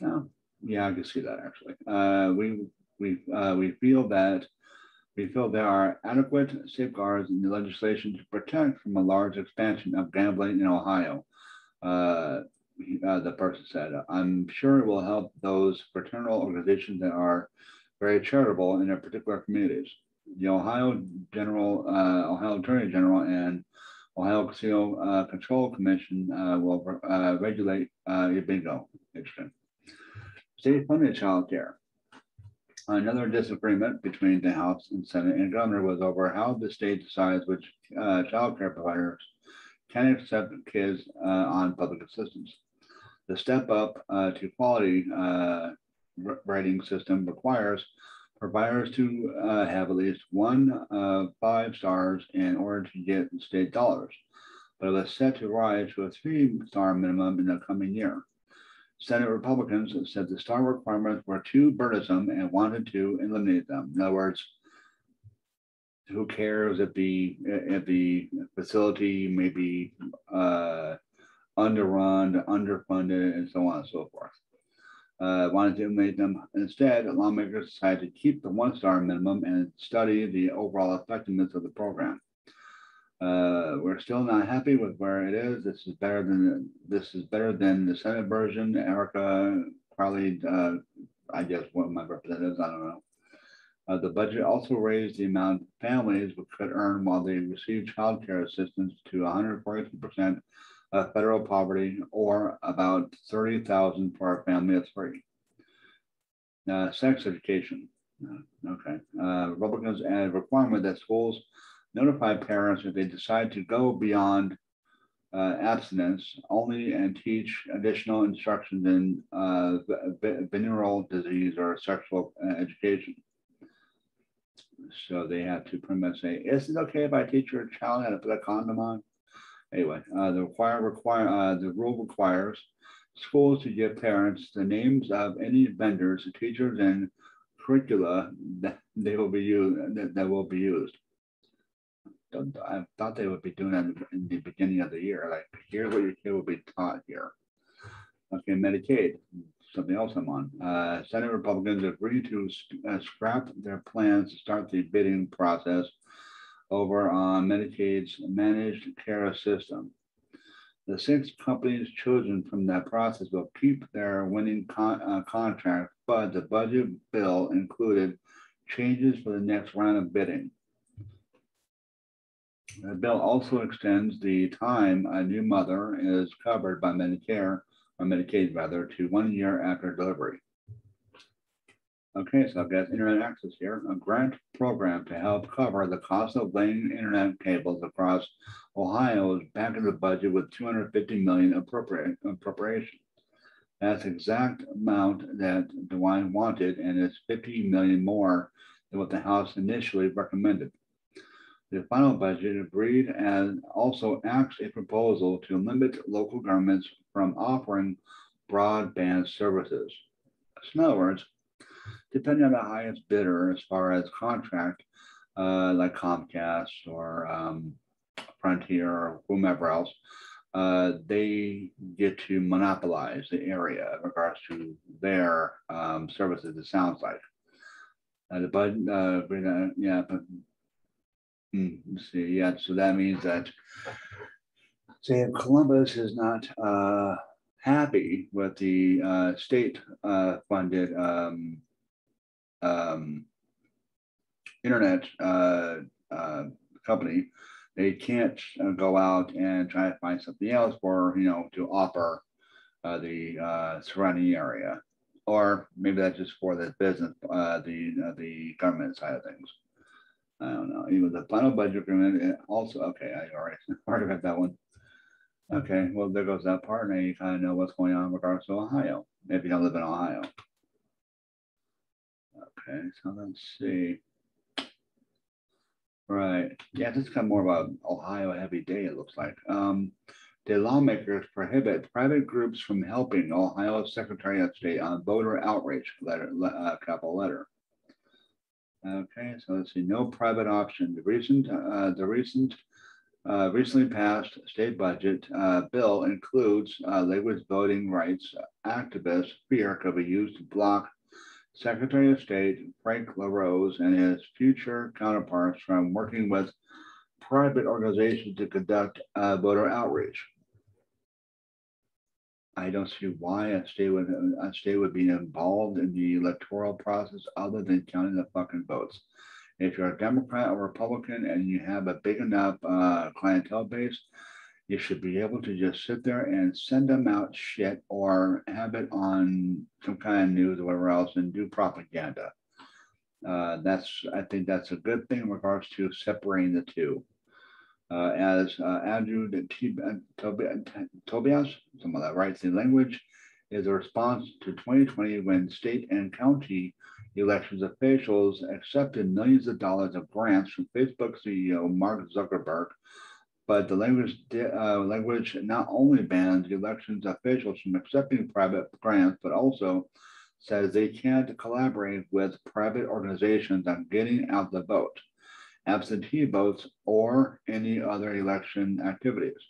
Now, yeah, I can see that actually. Uh, we we uh, we feel that we feel there are adequate safeguards in the legislation to protect from a large expansion of gambling in Ohio. Uh, uh, the person said, I'm sure it will help those fraternal organizations that are very charitable in their particular communities the Ohio General, uh, Ohio Attorney General, and Ohio Casino uh, Control Commission uh, will uh, regulate uh, your bingo. Interesting. State-funded child care. Another disagreement between the House and Senate and Governor was over how the state decides which uh, child care providers can accept kids on public assistance. The step up to quality rating system requires providers to uh, have at least one uh, five stars in order to get state dollars, but it was set to rise to a three star minimum in the coming year. Senate Republicans said the star requirements were too burdensome and wanted to eliminate them. In other words, who cares if the if the facility may be uh, underrun, underfunded, and so on and so forth uh, wanted to eliminate them. Instead, lawmakers decided to keep the one star minimum and study the overall effectiveness of the program. Uh, we're still not happy with where it is. This is better than this is better than the Senate version. Erica probably, uh, I guess, one of my representatives. I don't know. Uh, the budget also raised the amount families could earn while they receive child care assistance to 142% uh, federal poverty or about 30,000 for a family of three. Uh, sex education. Uh, okay. Uh, Republicans add requirement that schools notify parents if they decide to go beyond uh, abstinence only and teach additional instruction in uh, venereal disease or sexual education. So they have to pretty much say, is it okay if I teach your child how to put a condom on? Anyway, uh, the require require uh, the rule requires schools to give parents the names of any vendors, teachers, and curricula that they will be used that, that will be used. I thought they would be doing that in the beginning of the year. Like, here's what your kid will be taught here. Okay, Medicaid, something else I'm on. Uh, Senate Republicans agreed to uh, scrap their plans to start the bidding process over on Medicaid's managed care system. The six companies chosen from that process will keep their winning con uh, contract, but the budget bill included changes for the next round of bidding. The bill also extends the time a new mother is covered by Medicare or Medicaid rather to one year after delivery. Okay, so I've got internet access here, a grant program to help cover the cost of laying internet cables across Ohio is back in the budget with 250 million appropriate appropriation. That's exact amount that DeWine wanted, and it's 50 million more than what the House initially recommended. The final budget agreed and also acts a proposal to limit local governments from offering broadband services. In other words, depending on the highest bidder as far as contract, uh, like Comcast or um, Frontier or whomever else, uh, they get to monopolize the area in regards to their um, services, it sounds like. Uh, the budget, uh, yeah, but mm, see, yeah, so that means that say if Columbus is not uh, happy with the uh, state uh, funded um, um, internet uh, uh, company, they can't uh, go out and try to find something else for, you know, to offer uh, the uh, surrounding area. Or maybe that's just for the business, uh, the the government side of things. I don't know. Even the final budget agreement also, okay, I already, *laughs* already read that one. Okay, well, there goes that part. Now you kind of know what's going on in regards to Ohio, if you don't live in Ohio. Okay, so let's see. Right. Yeah, this is kind of more of an Ohio heavy day, it looks like. Um, the lawmakers prohibit private groups from helping Ohio Secretary of State on voter outreach letter, uh, capital letter. Okay, so let's see, no private option. The recent, uh, the recent, uh, recently passed state budget uh, bill includes uh, language voting rights activists fear could be used to block Secretary of State Frank LaRose and his future counterparts from working with private organizations to conduct uh, voter outreach. I don't see why a state would a state would be involved in the electoral process other than counting the fucking votes. If you're a Democrat or Republican and you have a big enough uh, clientele base, you should be able to just sit there and send them out shit or have it on some kind of news or whatever else and do propaganda. Uh, that's I think that's a good thing in regards to separating the two. Uh, as uh, Andrew Tobias, some of that writes the language, is a response to 2020 when state and county elections officials accepted millions of dollars of grants from Facebook CEO Mark Zuckerberg but the language uh, language not only bans elections officials from accepting private grants, but also says they can't collaborate with private organizations on getting out the vote, absentee votes, or any other election activities.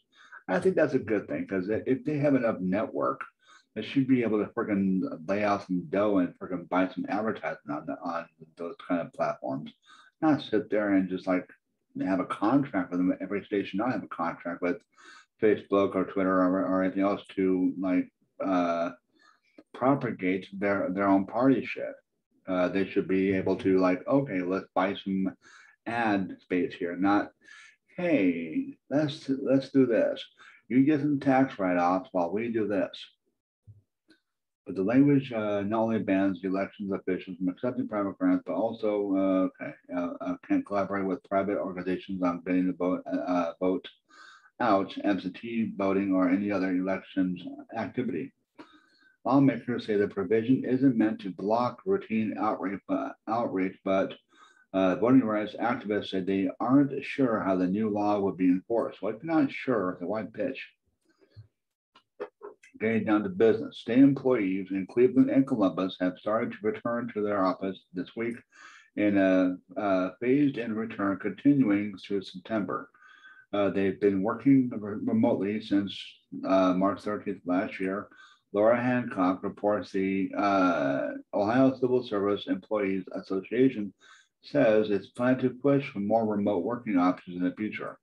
I think that's a good thing because if they have enough network, they should be able to freaking lay out some dough and freaking buy some advertising on the, on those kind of platforms, not sit there and just like have a contract with them. Every station not have a contract with Facebook or Twitter or, or anything else to like uh, propagate their their own party shit. Uh, they should be able to like, okay, let's buy some ad space here. Not, hey, let's let's do this. You get some tax write-offs while we do this. But the language uh, not only bans elections officials from accepting private grants, but also uh, okay, uh, uh can collaborate with private organizations on getting the vote, uh, uh, vote out, absentee voting, or any other elections activity. Lawmakers say the provision isn't meant to block routine outreach, but, outreach, but voting rights activists said they aren't sure how the new law would be enforced. Well, if you're not sure, the white pitch getting down to business. State employees in Cleveland and Columbus have started to return to their office this week in a, a phased in return continuing through September. Uh, they've been working remotely since uh, March 13th last year. Laura Hancock reports the uh, Ohio Civil Service Employees Association says it's planned to push for more remote working options in the future.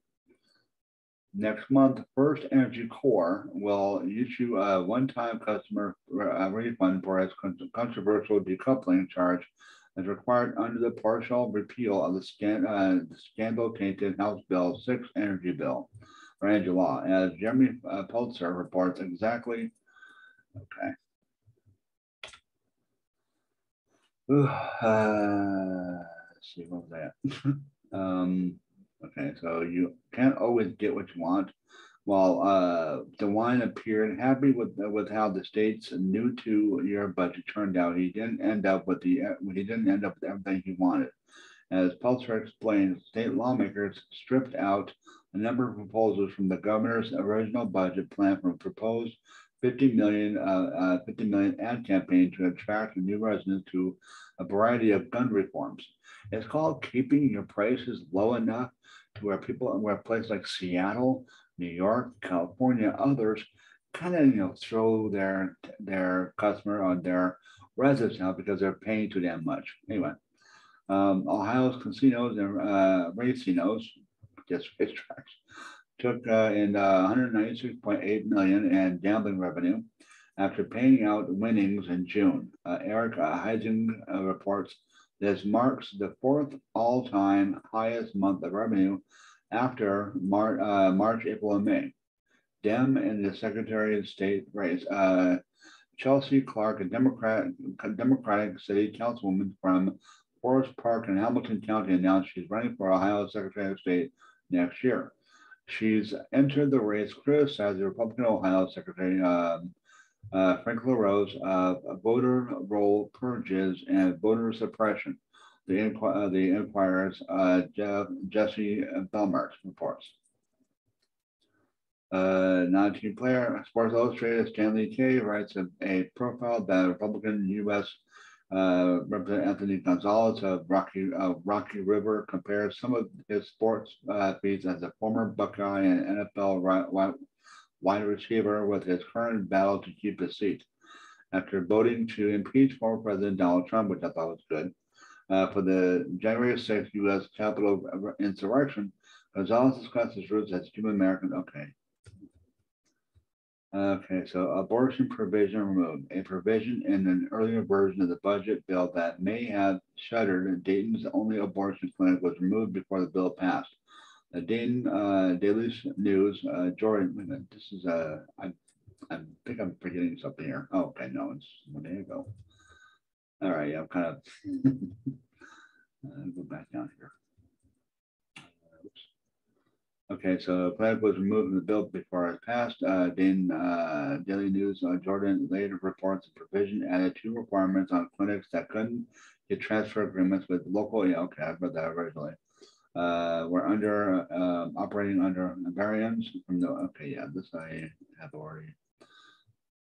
Next month, First Energy Corp will issue a one-time customer uh, refund for its controversial decoupling charge as required under the partial repeal of the, scan, uh, scandal-tainted House Bill 6 Energy Bill, or energy law, as Jeremy uh, Pelzer reports exactly. Okay. Uh, let's see, what was that? *laughs* um, okay, so you can't always get what you want. While uh, DeWine appeared happy with with how the state's new two-year budget turned out, he didn't end up with the he didn't end up with everything he wanted. As Pelzer explained, state lawmakers stripped out a number of proposals from the governor's original budget plan from proposed 50 million, uh, uh, 50 million ad campaign to attract new residents to a variety of gun reforms. It's called keeping your prices low enough to where people, where places like Seattle New York, California, others kind of you know throw their their customer on their residents now because they're paying too damn much. Anyway, um, Ohio's casinos and uh, racinos, just racetracks, took uh, in uh, 196.8 million in gambling revenue after paying out winnings in June. Uh, Eric uh, Heising uh, reports this marks the fourth all-time highest month of revenue after Mar- uh, March, April, and May. Dem in the Secretary of State race. Chelsea Clark, a Democrat, Democratic City Councilwoman from Forest Park in Hamilton County, announced she's running for Ohio Secretary of State next year. She's entered the race criticized as the Republican Ohio Secretary um, uh, Frank LaRose of voter roll purges and voter suppression the, Inqu- uh, the Enquirer's uh, Jeff, Jesse Balmert reports. Uh, 19 player Sports Illustrated Stanley Kay writes a, a profile that Republican U.S. Uh, Representative Anthony Gonzalez of Rocky Rocky River compares some of his sports uh, feats as a former Buckeye and NFL wide, wide receiver with his current battle to keep his seat. After voting to impeach former President Donald Trump, which I thought was good, uh, for the January 6th U.S. Capitol insurrection, Gonzalez discussed his roots as Cuban American. Okay. Okay, so abortion provision removed. A provision in an earlier version of the budget bill that may have shuttered Dayton's only abortion clinic was removed before the bill passed. The Dayton uh, Daily News, uh, Jordan, this is uh, I, I think I'm forgetting something here. Oh, okay, no, it's one day ago. All right, yeah, I'm kind of *laughs* uh, go back down here. Okay, so plan was removed from the bill before it passed. Uh, then uh, Daily News uh, Jordan later reports the provision added two requirements on clinics that couldn't get transfer agreements with local. Yeah, okay, I that originally. Uh, we're under uh, operating under variance from the. Okay, yeah, this I have already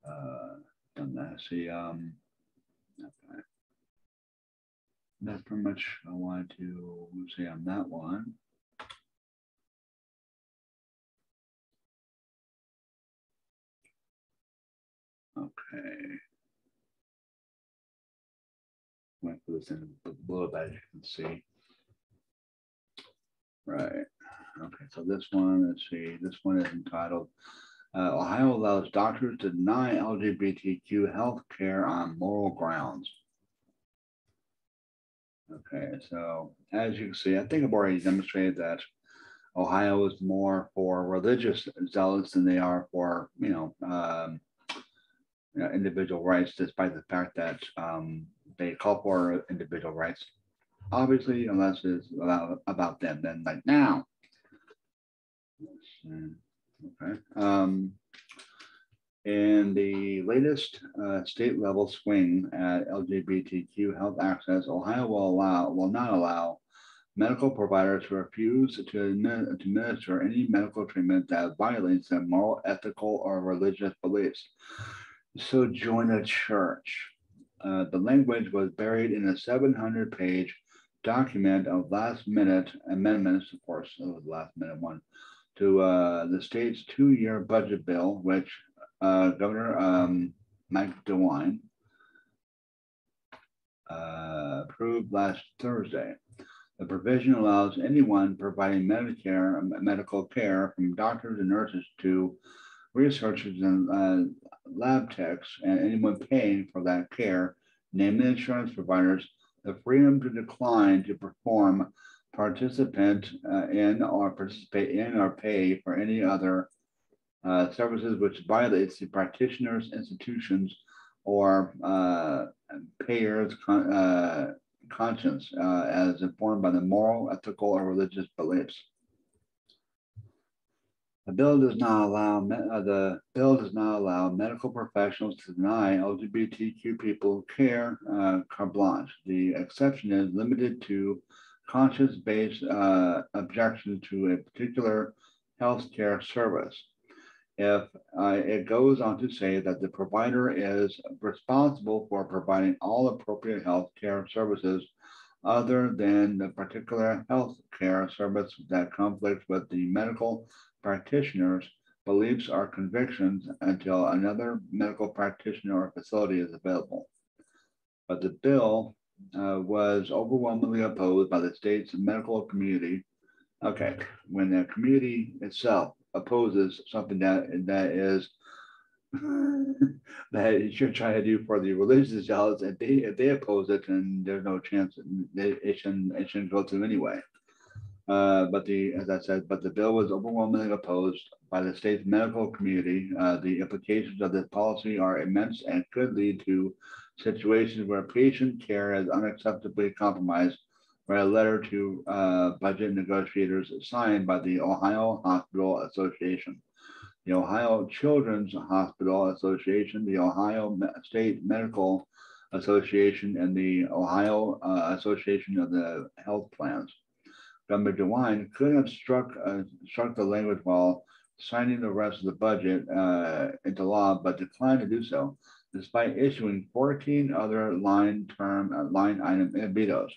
uh, done that. See, um, Okay. That's pretty much I wanted to say on that one. Went for this in below that as you can see. Right. Okay, so this one, let's see, this one is entitled uh, Ohio allows doctors to deny LGBTQ health care on moral grounds. Okay, so as you can see, I think I've already demonstrated that Ohio is more for religious zealots than they are for, you know, um, you know individual rights, despite the fact that um, they call for individual rights. Obviously, unless it's about, about them, then like now. Okay. Um, and the latest uh, state level swing at LGBTQ health access, Ohio will allow will not allow medical providers to refuse to, to administer any medical treatment that violates their moral, ethical, or religious beliefs. So join a church. Uh, the language was buried in a 700 page document of last minute amendments, of course, it was the last minute one, to uh, the state's two-year budget bill, which uh, Governor um, Mike DeWine uh, approved last Thursday. The provision allows anyone providing Medicare medical care from doctors and nurses to researchers and uh, lab techs and anyone paying for that care, namely insurance providers, the freedom to decline to perform participant uh, in or participate in or pay for any other uh, services which violates the practitioner's institutions or uh, payers con- uh, conscience uh, as informed by the moral, ethical, or religious beliefs. The bill does not allow uh, the bill does not allow medical professionals to deny LGBTQ people care uh, carte blanche. The exception is limited to conscience-based uh, objections to a particular healthcare service. If uh, it goes on to say that the provider is responsible for providing all appropriate healthcare services other than the particular healthcare service that conflicts with the medical practitioners' beliefs or convictions until another medical practitioner or facility is available. But the bill uh, was overwhelmingly opposed by the state's medical community. Okay, when the community itself opposes something that that is *laughs* that you're trying to do for the religious zealots, and they if they oppose it, then there's no chance it, it shouldn't it shouldn't go through anyway. Uh, but the, as I said, but the bill was overwhelmingly opposed by the state's medical community. Uh, the implications of this policy are immense and could lead to situations where patient care is unacceptably compromised by a letter to uh, budget negotiators signed by the Ohio Hospital Association, the Ohio Children's Hospital Association, the Ohio State Medical Association, and the Ohio uh, Association of the Health Plans. Governor DeWine could have struck, uh, struck the language while signing the rest of the budget uh, into law, but declined to do so, despite issuing 14 other line term uh, line item vetoes.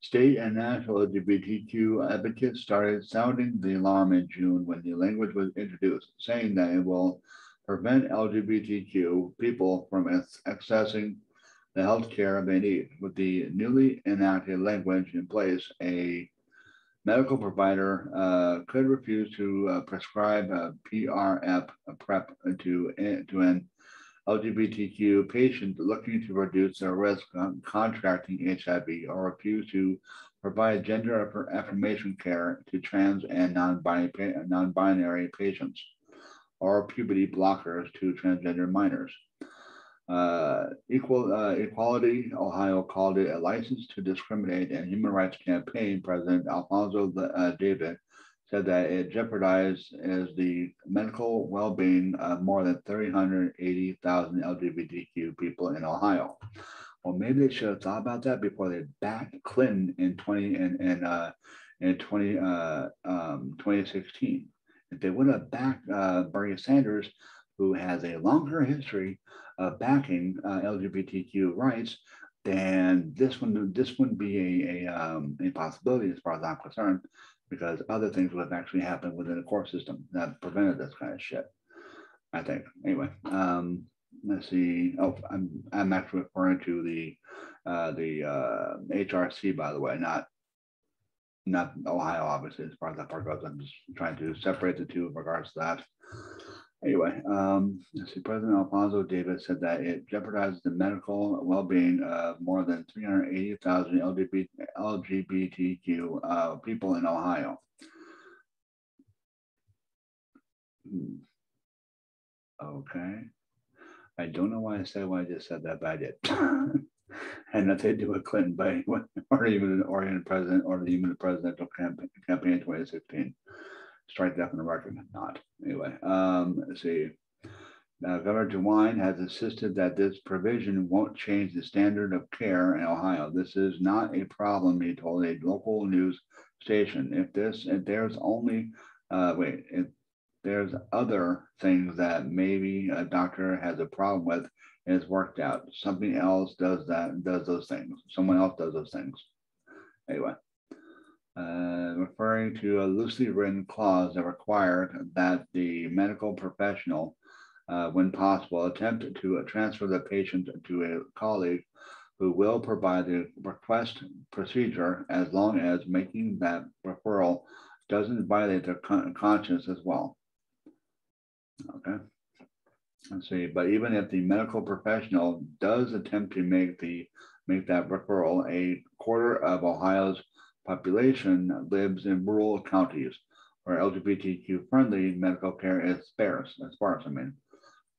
State and national LGBTQ advocates started sounding the alarm in June when the language was introduced, saying that it will prevent LGBTQ people from accessing the health care they need. With the newly enacted language in place, a medical provider uh, could refuse to uh, prescribe a PrEP a PrEP to, to an LGBTQ patient looking to reduce their risk of contracting HIV or refuse to provide gender affirmation care to trans and non-binary, non-binary patients or puberty blockers to transgender minors. Uh, equal uh, equality, Ohio called it a license to discriminate, and Human Rights Campaign President Alphonso uh, David said that it jeopardizes the medical well-being of more than 380,000 LGBTQ people in Ohio. Well, maybe they should have thought about that before they backed Clinton in 20 in, in, uh, in 20, uh, um, 2016. If they would have backed uh, Bernie Sanders, who has a longer history of backing uh, LGBTQ rights, then this one this wouldn't be a, a, um, a possibility as far as I'm concerned, because other things would have actually happened within the court system that prevented this kind of shit. I think. Anyway, um, let's see. Oh, I'm I'm actually referring to the uh, the uh, HRC, by the way, not not Ohio, obviously, as far as that part goes. I'm just trying to separate the two in regards to that. Anyway, um, see, President Alphonso Davis said that it jeopardizes the medical well-being of more than 380,000 LGBT, LGBTQ uh, people in Ohio. Hmm. Okay. I don't know why I said why I just said that, but I did. Had nothing to do with Clinton, but *laughs* or even or Oregon president or even the presidential campaign, campaign in 2016 strike that from the record. Not anyway. Um, let's see. Now, Governor DeWine has insisted that this provision won't change the standard of care in Ohio. This is not a problem, he told a local news station. If this, if there's only, uh, wait, if there's other things that maybe a doctor has a problem with, is worked out. Something else does that, does those things. Someone else does those things. Anyway, uh, referring to a loosely written clause that required that the medical professional, uh, when possible, attempt to transfer the patient to a colleague who will provide the request procedure as long as making that referral doesn't violate their con conscience as well. Okay. Let's see, but even if the medical professional does attempt to make the make that referral, a quarter of Ohio's population lives in rural counties where LGBTQ friendly medical care is sparse, as sparse, I mean,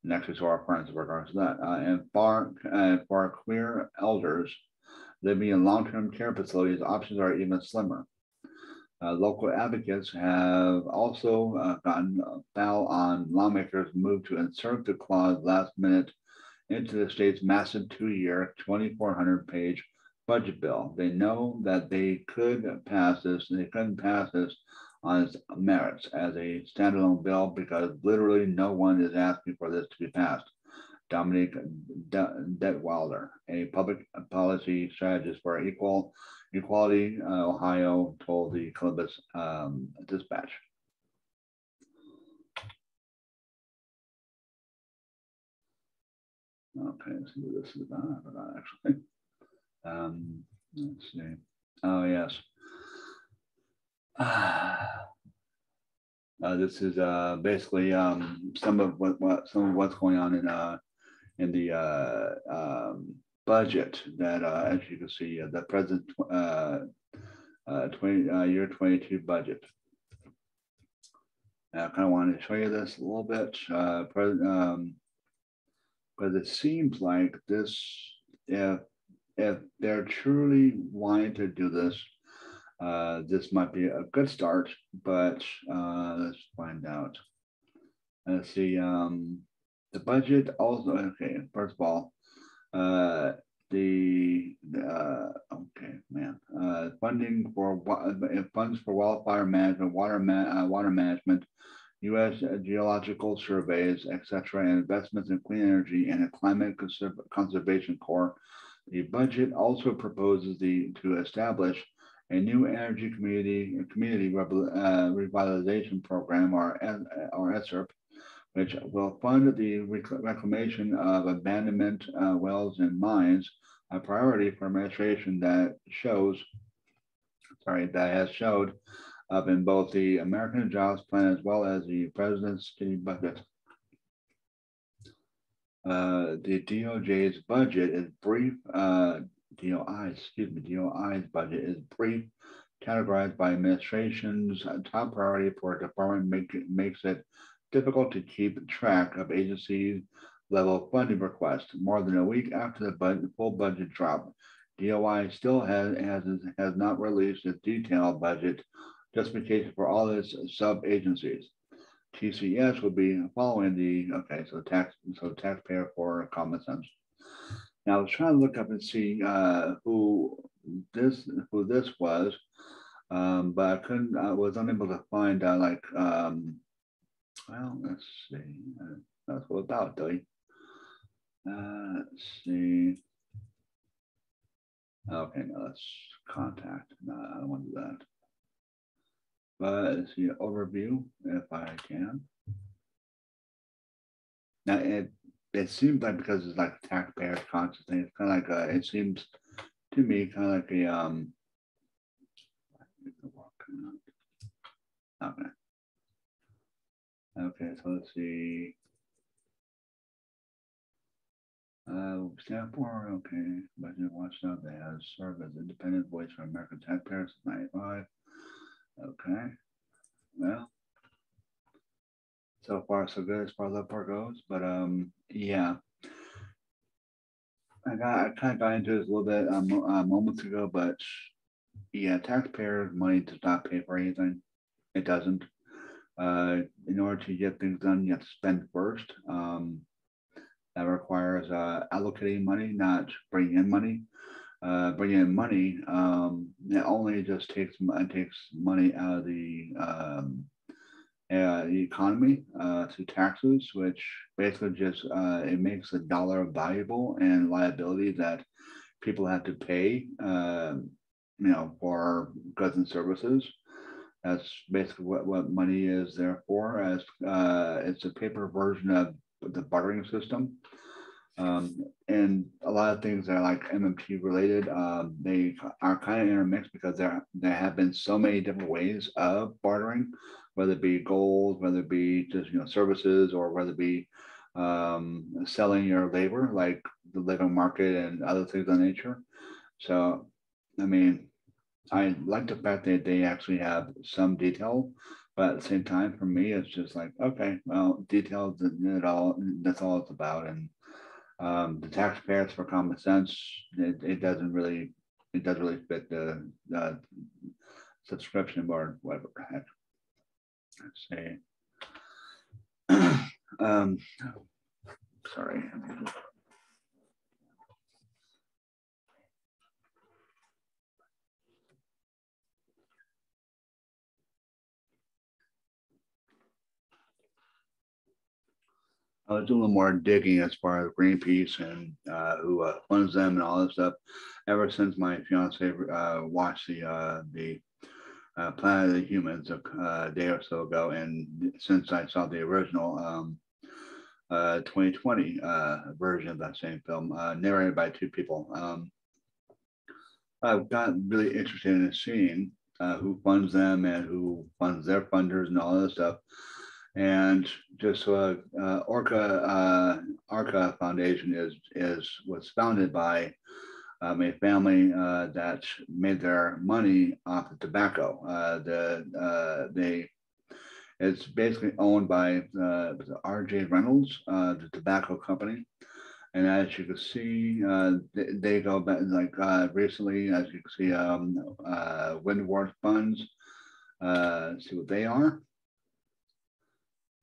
next to our friends in regards to that. Uh, and far, uh, queer elders living in long-term care facilities, options are even slimmer. Uh, local advocates have also uh, gotten foul on lawmakers' move to insert the clause last minute into the state's massive two-year, 2,400-page budget bill. They know that they could pass this, and they couldn't pass this on its merits as a standalone bill because literally no one is asking for this to be passed. Dominic Detwilder, a public policy strategist for equal equality uh, Ohio, told the Columbus um, Dispatch. Okay, let's see what this is about, actually. Um, let's see. Oh, yes. *sighs* Uh, this is uh, basically um, some of what, what some of what's going on in uh, in the uh, um, budget that, uh, as you can see, uh, the present uh, uh, 20 uh, year 22 budget. I kind of wanted to show you this a little bit, uh, um, but it seems like this, if if they're truly wanting to do this, uh, this might be a good start, but uh, let's find out. Let's see. Um, the budget also, okay, first of all, uh, the, uh, okay, man, uh, funding for uh, funds for wildfire management, water, ma uh, water management, U.S. geological surveys, etc., and investments in clean energy and a climate conservation corps the budget also proposes the, to establish a new energy community community uh, revitalization program, or, or which will fund the reclamation of abandonment uh, wells and mines, a priority for administration that shows, sorry, that has showed up in both the American Jobs Plan as well as the President's skinny budget. Uh, the DOJ's budget is brief, uh, DOI, excuse me, DOI's budget is brief, categorized by administration's top priority for a department make, makes it difficult to keep track of agency level funding requests. More than a week after the budget, full budget drop, DOI still has, has, has not released a detailed budget justification for all its sub-agencies. TCS would be following the, okay, so tax, so taxpayer for common sense. Now was trying to look up and see uh, who this who this was, um, but I couldn't. I was unable to find uh, like. Um, well, let's see. Uh, that's what about doing. Uh, let's see. Okay, now let's contact. No, I don't want to do that let's see overview if I can. Now it it seems like because it's like taxpayer conscious thing, it's kind of like a, it seems to me kind of like a um okay. Okay, so let's see. Uh, for okay, budget watchdog that has served as independent voice for American taxpayers since 95. Okay. Well, so far so good as far as that part goes. But um, yeah, I got I kind of got into this a little bit um, uh, moments ago, but yeah, taxpayer money does not pay for anything. It doesn't. Uh, in order to get things done, you have to spend first. Um, that requires uh, allocating money, not bringing in money uh, bringing in money, um, it only just takes it takes money out of the um, uh, the economy uh, through taxes, which basically just uh, it makes the dollar valuable and liability that people have to pay, uh, you know, for goods and services. That's basically what, what money is there for. As uh, it's a paper version of the bartering system. Um, and a lot of things are like MMT related, um, they are kind of intermixed because there there have been so many different ways of bartering, whether it be gold, whether it be just you know services, or whether it be um, selling your labor, like the labor market and other things of nature. So, I mean, I like the fact that they actually have some detail, but at the same time, for me, it's just like, okay, well, all. That's all it's about, and um, the taxpayers for common sense. It, it doesn't really, it doesn't really fit the, the subscription or whatever. Let's see. *clears throat* um, sorry. I was doing a little more digging as far as Greenpeace and uh, who uh, funds them and all this stuff. Ever since my fiance uh, watched the uh, the uh, Planet of the Humans a uh, day or so ago, and since I saw the original um, 2020 version of that same film, narrated by two people, um, I've gotten really interested in seeing who funds them and who funds their funders and all this stuff and just uh, uh, Orca uh, Arca Foundation is is was founded by um, a family uh, that made their money off of tobacco. Uh, the uh, they it's basically owned by uh, R.J. Reynolds, the tobacco company. And as you can see, they, they, go back like recently, as you can see, um, Windward Funds. see what they are.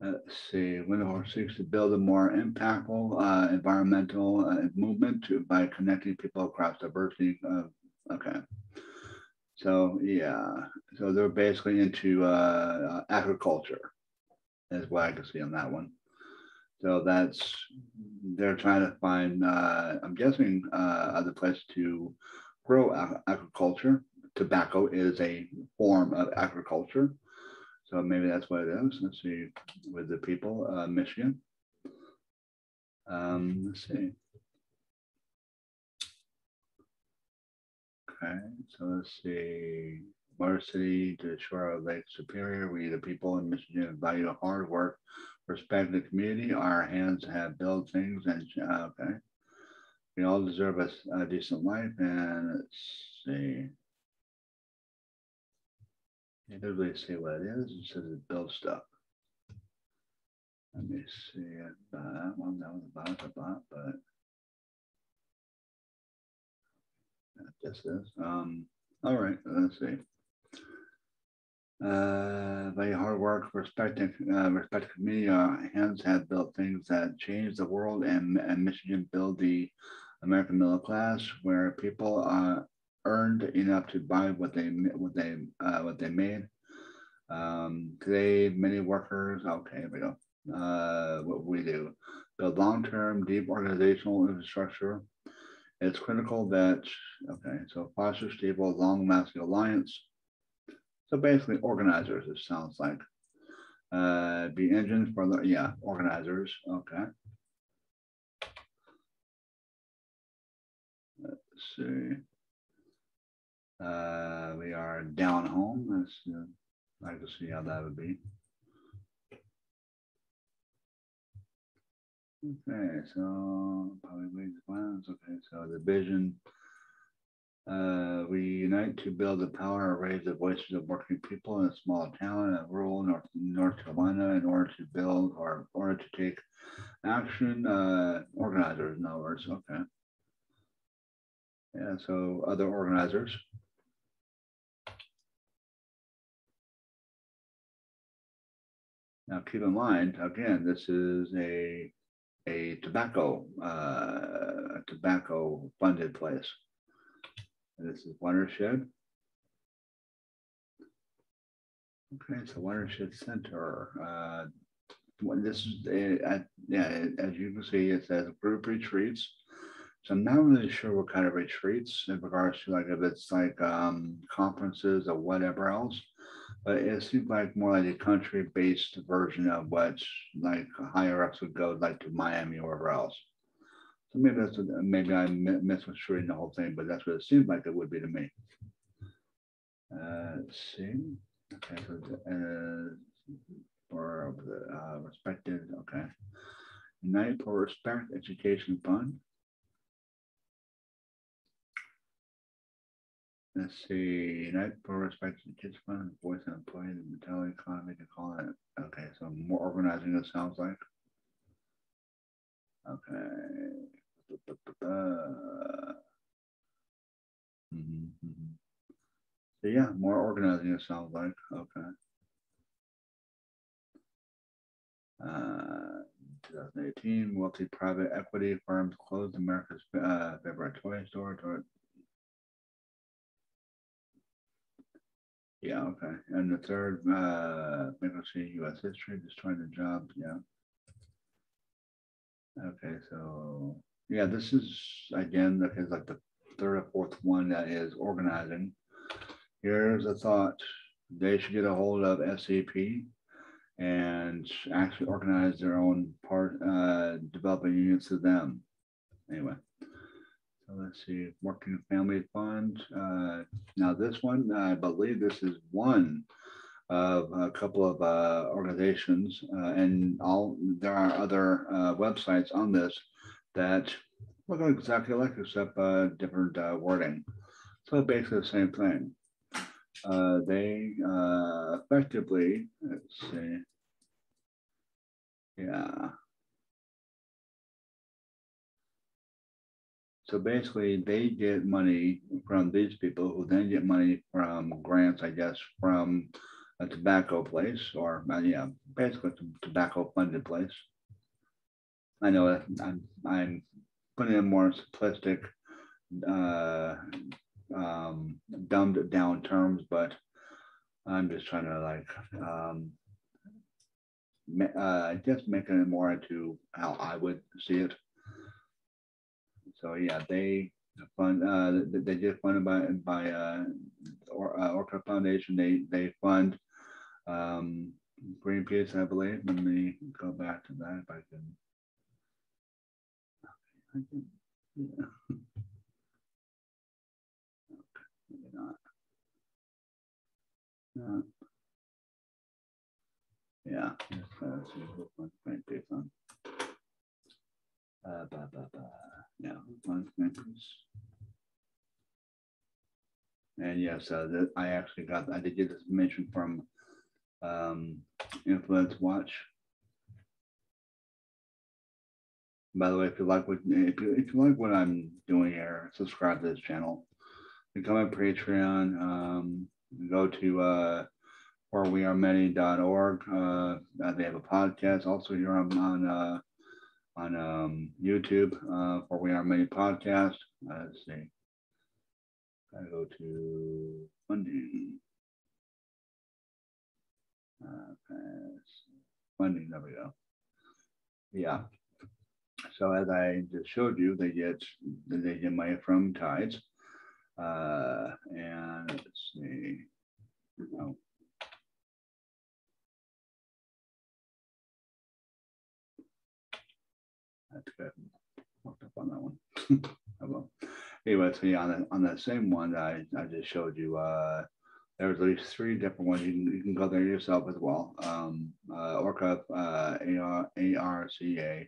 Let's see, Windhorse seeks to build a more impactful uh, environmental uh, movement to, by connecting people across diversity. Uh, okay. So yeah, so they're basically into uh, agriculture, is what I can see on that one. So that's they're trying to find. Uh, I'm guessing other place to grow ag agriculture. Tobacco is a form of agriculture. So maybe that's what it is. Let's see, with the people, uh, Michigan. Um, let's see. Okay, so let's see. Water City to shore of Lake Superior. We, the people in Michigan, value hard work, respect the community. Our hands have built things, and uh, okay, we all deserve a, a decent life. And let's see. Doesn't really say what it is. It says it builds stuff. Let me see it. Uh, that one that was about the bot, but this is. Um, all right, let's see. Uh, by hard work, respecting uh, respect community, our hands have built things that change the world, and, and Michigan build the American middle class, where people uh, earned enough to buy what they what they uh, what they made. Um, today, many workers. Okay, here we go. Uh, what we do build long-term, deep organizational infrastructure. It's critical that okay, so foster stable, long-lasting alliance. So basically, organizers. It sounds like uh, be engines for the yeah organizers. Okay. Let's see. Uh, we are down home. That's, uh, I can see how that would be. Okay, so ways plans. Okay, so the vision. Uh, we unite to build the power and raise the voices of working people in a small town in rural North, North Carolina in order to build or in order to take action. Uh, organizers, in other words. Okay. Yeah, so other organizers. Now, keep in mind, again, this is a a tobacco uh, tobacco funded place. This is Watershed. Okay, so Watershed Center. Uh, this is, uh, yeah, as you can see, it says group retreats. So I'm not really sure what kind of retreats in regards to like if it's like um, conferences or whatever else. But it seems like more like a country-based version of what like higher ups would go like to Miami or wherever else. So maybe that's maybe I'm misconstruing the whole thing, but that's what it seems like it would be to me. Uh, let's see. Okay, so uh, for the uh, respected, okay. Unite for Respect Education Fund. Let's see, Unite for Respect to the Kids Fund, Voice and Employee, the mentality economy, to call it. Okay, so more organizing it sounds like. Okay. Mm -hmm, mm -hmm. So yeah, more organizing it sounds like. Okay. Uh, 2018, wealthy private equity firms closed America's uh, favorite toy store. Yeah, okay. And the third, uh, see U.S. history, destroying the jobs. Yeah. Okay, so yeah, this is again, okay, like the third or fourth one that is organizing. Here's a thought. They should get a hold of SAP and actually organize their own part, uh, developing units to them. Anyway, let's see, Working Family Fund. Uh, now this one, I believe this is one of a couple of uh, organizations, uh, and all there are other uh, websites on this that look exactly like except uh, different uh, wording. So basically the same thing uh, they uh, effectively, let's see, yeah. So basically, they get money from these people who then get money from grants, I guess, from a tobacco place or, uh, yeah, basically a tobacco funded place. I know I'm, I'm putting in more simplistic uh, um, dumbed down terms, but I'm just trying to like um, uh, just making it more into how I would see it. So yeah, they fund uh, they get funded by by uh, or, uh, Orca Foundation. They they fund um, Greenpeace, I believe. Let me go back to that if I can. Okay, I can yeah. not. Uh, yeah. Uh. Yeah, And yes, uh, that I actually got, I did get this mention from um, Influence Watch. By the way, if you like what if you, if you like what I'm doing here, subscribe to this channel become a Patreon. Um, go to uh, ForWeAreMany.org. Uh, uh, they have a podcast also here on on, uh, on um, YouTube uh, for We Are Many podcast. Uh, let's see. I go to funding. Uh, funding. There we go. Yeah. So as I just showed you, they get they get money from tides. Uh, and let's see. Oh. Looked up on that one. *laughs* Anyway, so yeah, on that on that same one I, I just showed you, uh, there's at least three different ones. You can, you can go there yourself as well. Um, uh, Orca, uh, AR, ARCA,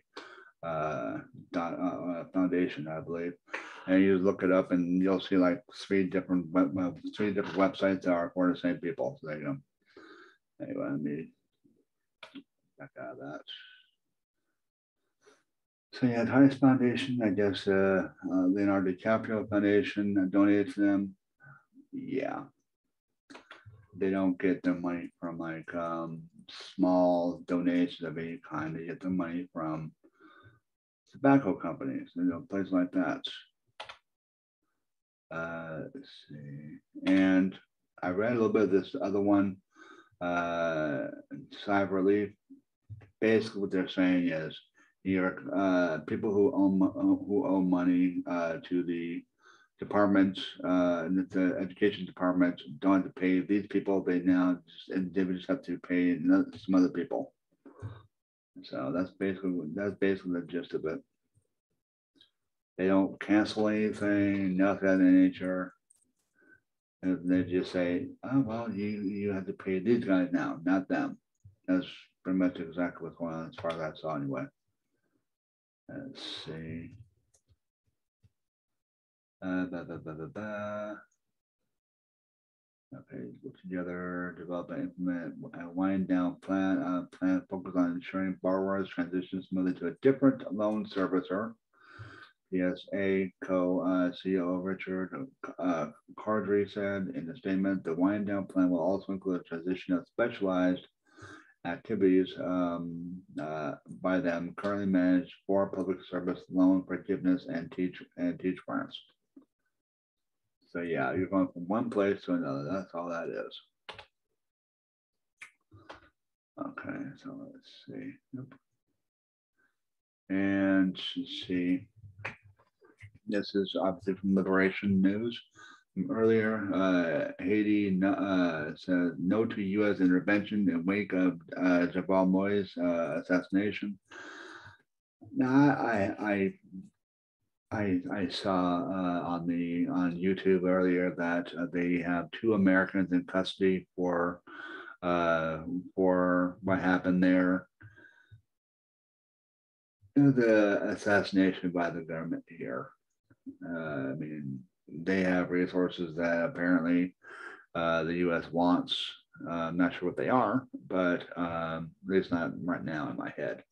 uh, dot, uh, uh, Foundation, I believe and you look it up and you'll see like three different web, three different websites that are for the same people. So there you go. Anyway, let me back out of that. So yeah, Tides Foundation, I guess uh, uh, Leonardo DiCaprio Foundation uh, donated to them. Yeah, they don't get their money from like um, small donations of any kind. They get their money from tobacco companies, you know, places like that. Uh, let's see. And I read a little bit of this other one. uh, of relief. Basically, what they're saying is, York uh, people who own who owe money uh, to the departments, uh, the education department, don't have to pay these people. They now just, just have to pay some other people. So that's basically that's basically the gist of it. They don't cancel anything, nothing of that nature. And they just say, oh, well, you, you have to pay these guys now, not them. That's pretty much exactly what's going on as far as I saw anyway. Let's see. Uh, blah, blah, blah, blah, blah. Okay, put together, develop and implement a wind down plan, uh, plan focus on ensuring borrowers transition smoothly to a different loan servicer. PSA co uh, CEO Richard uh, Cordray said in the statement, the wind down plan will also include a transition of specialized activities um, uh, by them currently managed for public service loan forgiveness and teach and teach grants. So yeah, you're going from one place to another. That's all that is. Okay, so let's see. Yep. And let's see. This is obviously from Liberation News. Earlier, uh, Haiti uh, said no to U.S. intervention in wake of uh, Jabal uh, assassination. Now, I, I, I, I saw uh, on the on YouTube earlier that uh, they have two Americans in custody for for what happened there. The assassination by the government here. I mean, they have resources that apparently uh, the U.S. wants. Uh, I'm not sure what they are, but um, it's not right now in my head.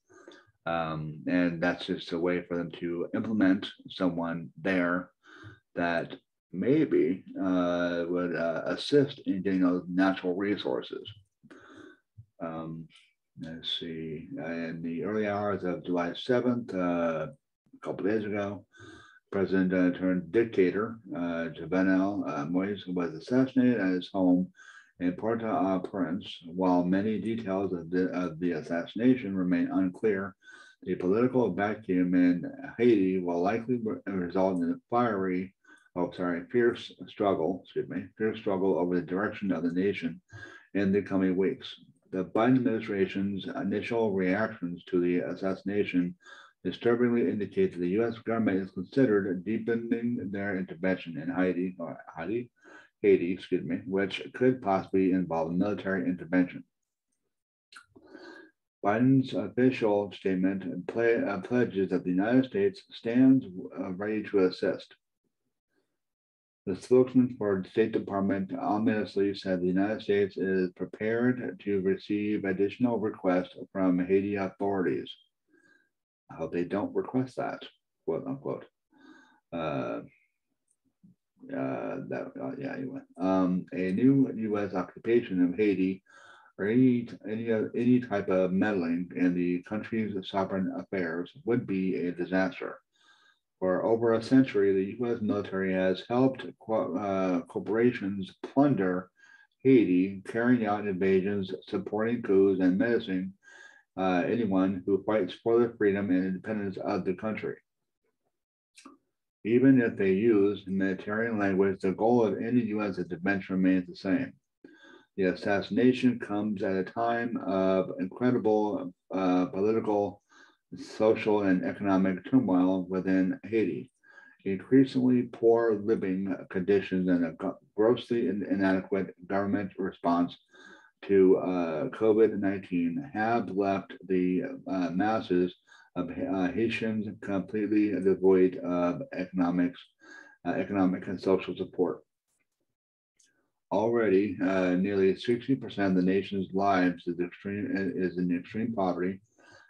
Um, and that's just a way for them to implement someone there that maybe uh, would uh, assist in getting those natural resources. Um, let's see, in the early hours of July 7th, uh, a couple days ago, President uh, turned dictator uh, Jovenel uh, Moise was assassinated at his home in Port-au-Prince. While many details of the, of the assassination remain unclear, the political vacuum in Haiti will likely re- result in a fiery, oh sorry, fierce struggle, excuse me, fierce struggle over the direction of the nation in the coming weeks. The Biden administration's initial reactions to the assassination disturbingly indicates that the U.S. government is considered deepening their intervention in Haiti, Haiti, Haiti, excuse me, which could possibly involve military intervention. Biden's official statement play, uh, pledges that the United States stands uh, ready to assist. The spokesman for the State Department ominously said the United States is prepared to receive additional requests from Haiti authorities. Hope they don't request that, quote unquote. Uh, uh, that uh, yeah anyway um, a new U.S. occupation of Haiti or any any any type of meddling in the country's sovereign affairs would be a disaster. For over a century, the U.S. military has helped co- uh, corporations plunder Haiti, carrying out invasions, supporting coups, and menacing uh, anyone who fights for the freedom and independence of the country. Even if they use military language, the goal of any U.S. intervention remains the same. The assassination comes at a time of incredible uh, political, social, and economic turmoil within Haiti. Increasingly poor living conditions and a grossly inadequate government response to uh, COVID 19 have left the uh, masses of uh, Haitians completely devoid of economics, uh, economic and social support. Already, uh, nearly 60% of the nation's lives is, extreme, is in extreme poverty,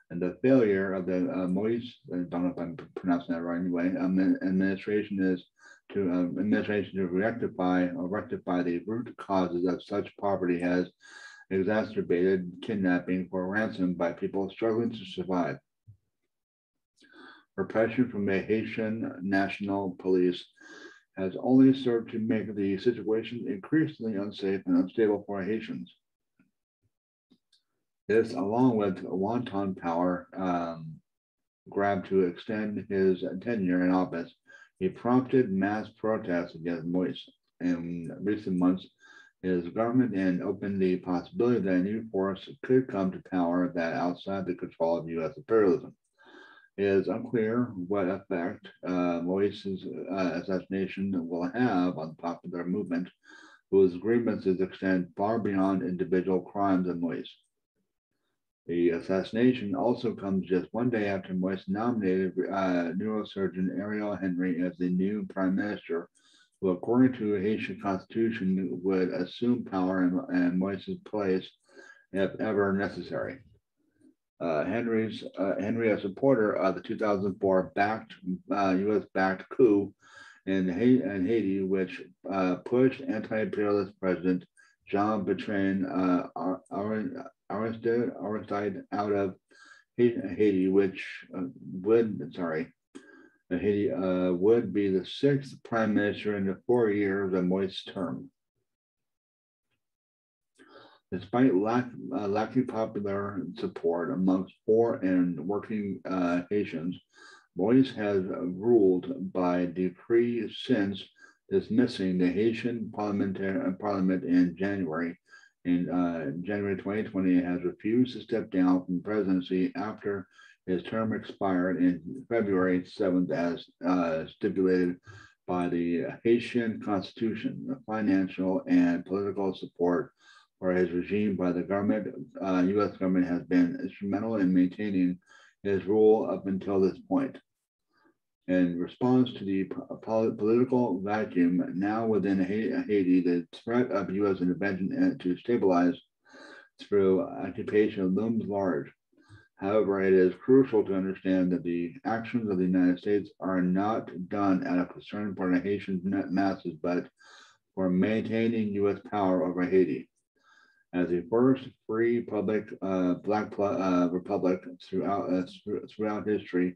and the failure of the uh, Moise, I don't know if I'm pronouncing that right anyway, um, administration is to um, administration to rectify or rectify the root causes of such poverty has exacerbated kidnapping for ransom by people struggling to survive. Repression from the Haitian National Police has only served to make the situation increasingly unsafe and unstable for Haitians. This, along with wanton power um, grab to extend his tenure in office, he prompted mass protests against Moise. In recent months, his government and opened the possibility that a new force could come to power that outside the control of U.S. imperialism. It is unclear what effect uh, Moise's uh, assassination will have on the popular movement, whose grievances extend far beyond individual crimes of Moise. The assassination also comes just one day after Moise nominated uh, neurosurgeon Ariel Henry as the new prime minister, who, according to the Haitian constitution, would assume power in, in Moise's place if ever necessary. Uh, Henry's uh, Henry, a supporter of the 2004 backed uh, U.S.-backed coup in, Haiti, in Haiti which uh, pushed anti-imperialist President Jean Bertrand uh, Aristide, Aristide out of Haiti, which uh, would, sorry, Haiti uh, would be the sixth prime minister in the four years of Moise's term. Despite lack, uh, lacking popular support amongst poor and working uh, Haitians, Moise has ruled by decree since dismissing the Haitian parliamentary parliament in January in uh, January 2020 has refused to step down from presidency after his term expired in February 7th as uh, stipulated by the Haitian constitution. The financial and political support for his regime by the government, uh, US government has been instrumental in maintaining his rule up until this point. In response to the political vacuum now within Haiti, the threat of U.S. intervention to stabilize through occupation looms large. However, it is crucial to understand that the actions of the United States are not done out of concern for the Haitian masses, but for maintaining U.S. power over Haiti. As the first free public uh, black uh, republic throughout, uh, throughout history,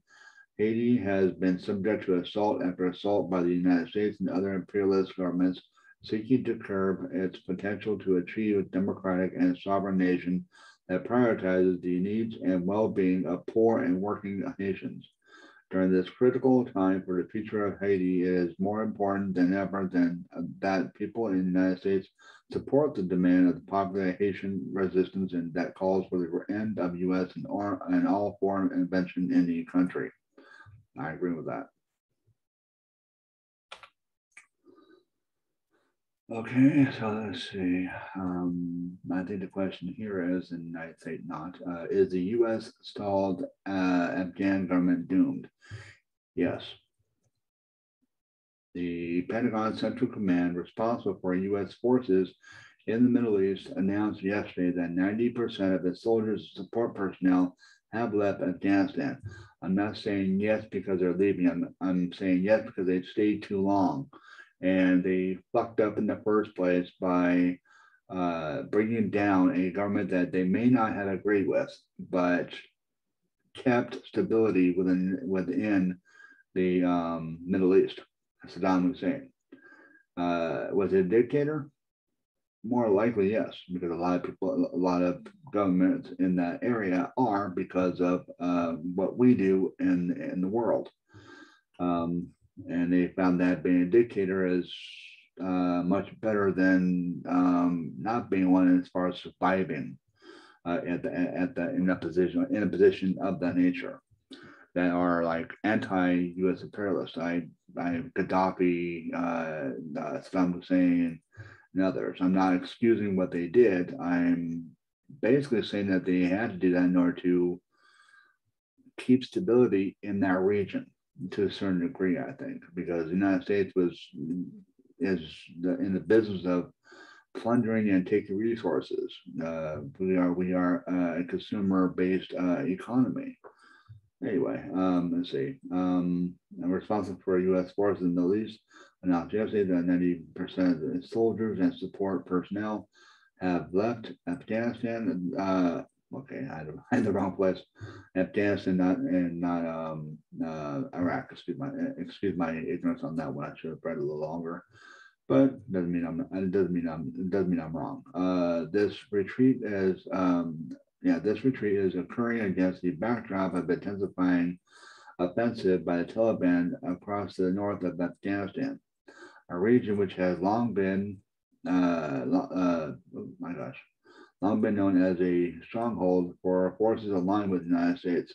Haiti has been subject to assault after assault by the United States and other imperialist governments seeking to curb its potential to achieve a democratic and sovereign nation that prioritizes the needs and well-being of poor and working nations. During this critical time for the future of Haiti, it is more important than ever than uh, that people in the United States support the demand of the popular Haitian resistance and that calls for the end of U.S. and, and all foreign intervention in the country. I agree with that. Okay, so let's see. Um, I think the question here is, and I'd say not, uh, is the U.S. stalled uh, Afghan government doomed? Yes. The Pentagon Central Command responsible for U.S. forces in the Middle East announced yesterday that 90% of its soldiers and support personnel have left Afghanistan. I'm not saying yes because they're leaving. I'm, I'm saying yes because they've stayed too long and they fucked up in the first place by uh, bringing down a government that they may not have agreed with, but kept stability within within the um, Middle East. Saddam Hussein uh, was a dictator? More likely, yes, because a lot of people, a lot of governments in that area are because of uh, what we do in in the world. Um, and they found that being a dictator is uh, much better than um, not being one as far as surviving uh, at the at the in a position in a position of that nature that are like anti-U.S. imperialists. I I Gaddafi, uh, uh, Saddam Hussein, others. I'm not excusing what they did. I'm basically saying that they had to do that in order to keep stability in that region to a certain degree, I think, because the United States was is the, in the business of plundering and taking resources. Uh, we are we are uh, a consumer based uh, economy. Anyway, um, let's see. Um, I'm responsible for U.S. forces in the Middle East. Announced yesterday that 90% of the soldiers and support personnel have left Afghanistan. Uh, okay, I had, *laughs* I had the wrong place. Afghanistan, not and not um, uh, Iraq. Excuse my excuse my ignorance on that one. I should have read a little longer, but doesn't mean I'm. It doesn't mean I'm. Doesn't mean I'm wrong. Uh, this retreat is um, yeah, this retreat is occurring against the backdrop of intensifying offensive by the Taliban across the north of Afghanistan, a region which has long been, uh, uh, oh my gosh, long been known as a stronghold for forces aligned with the United States.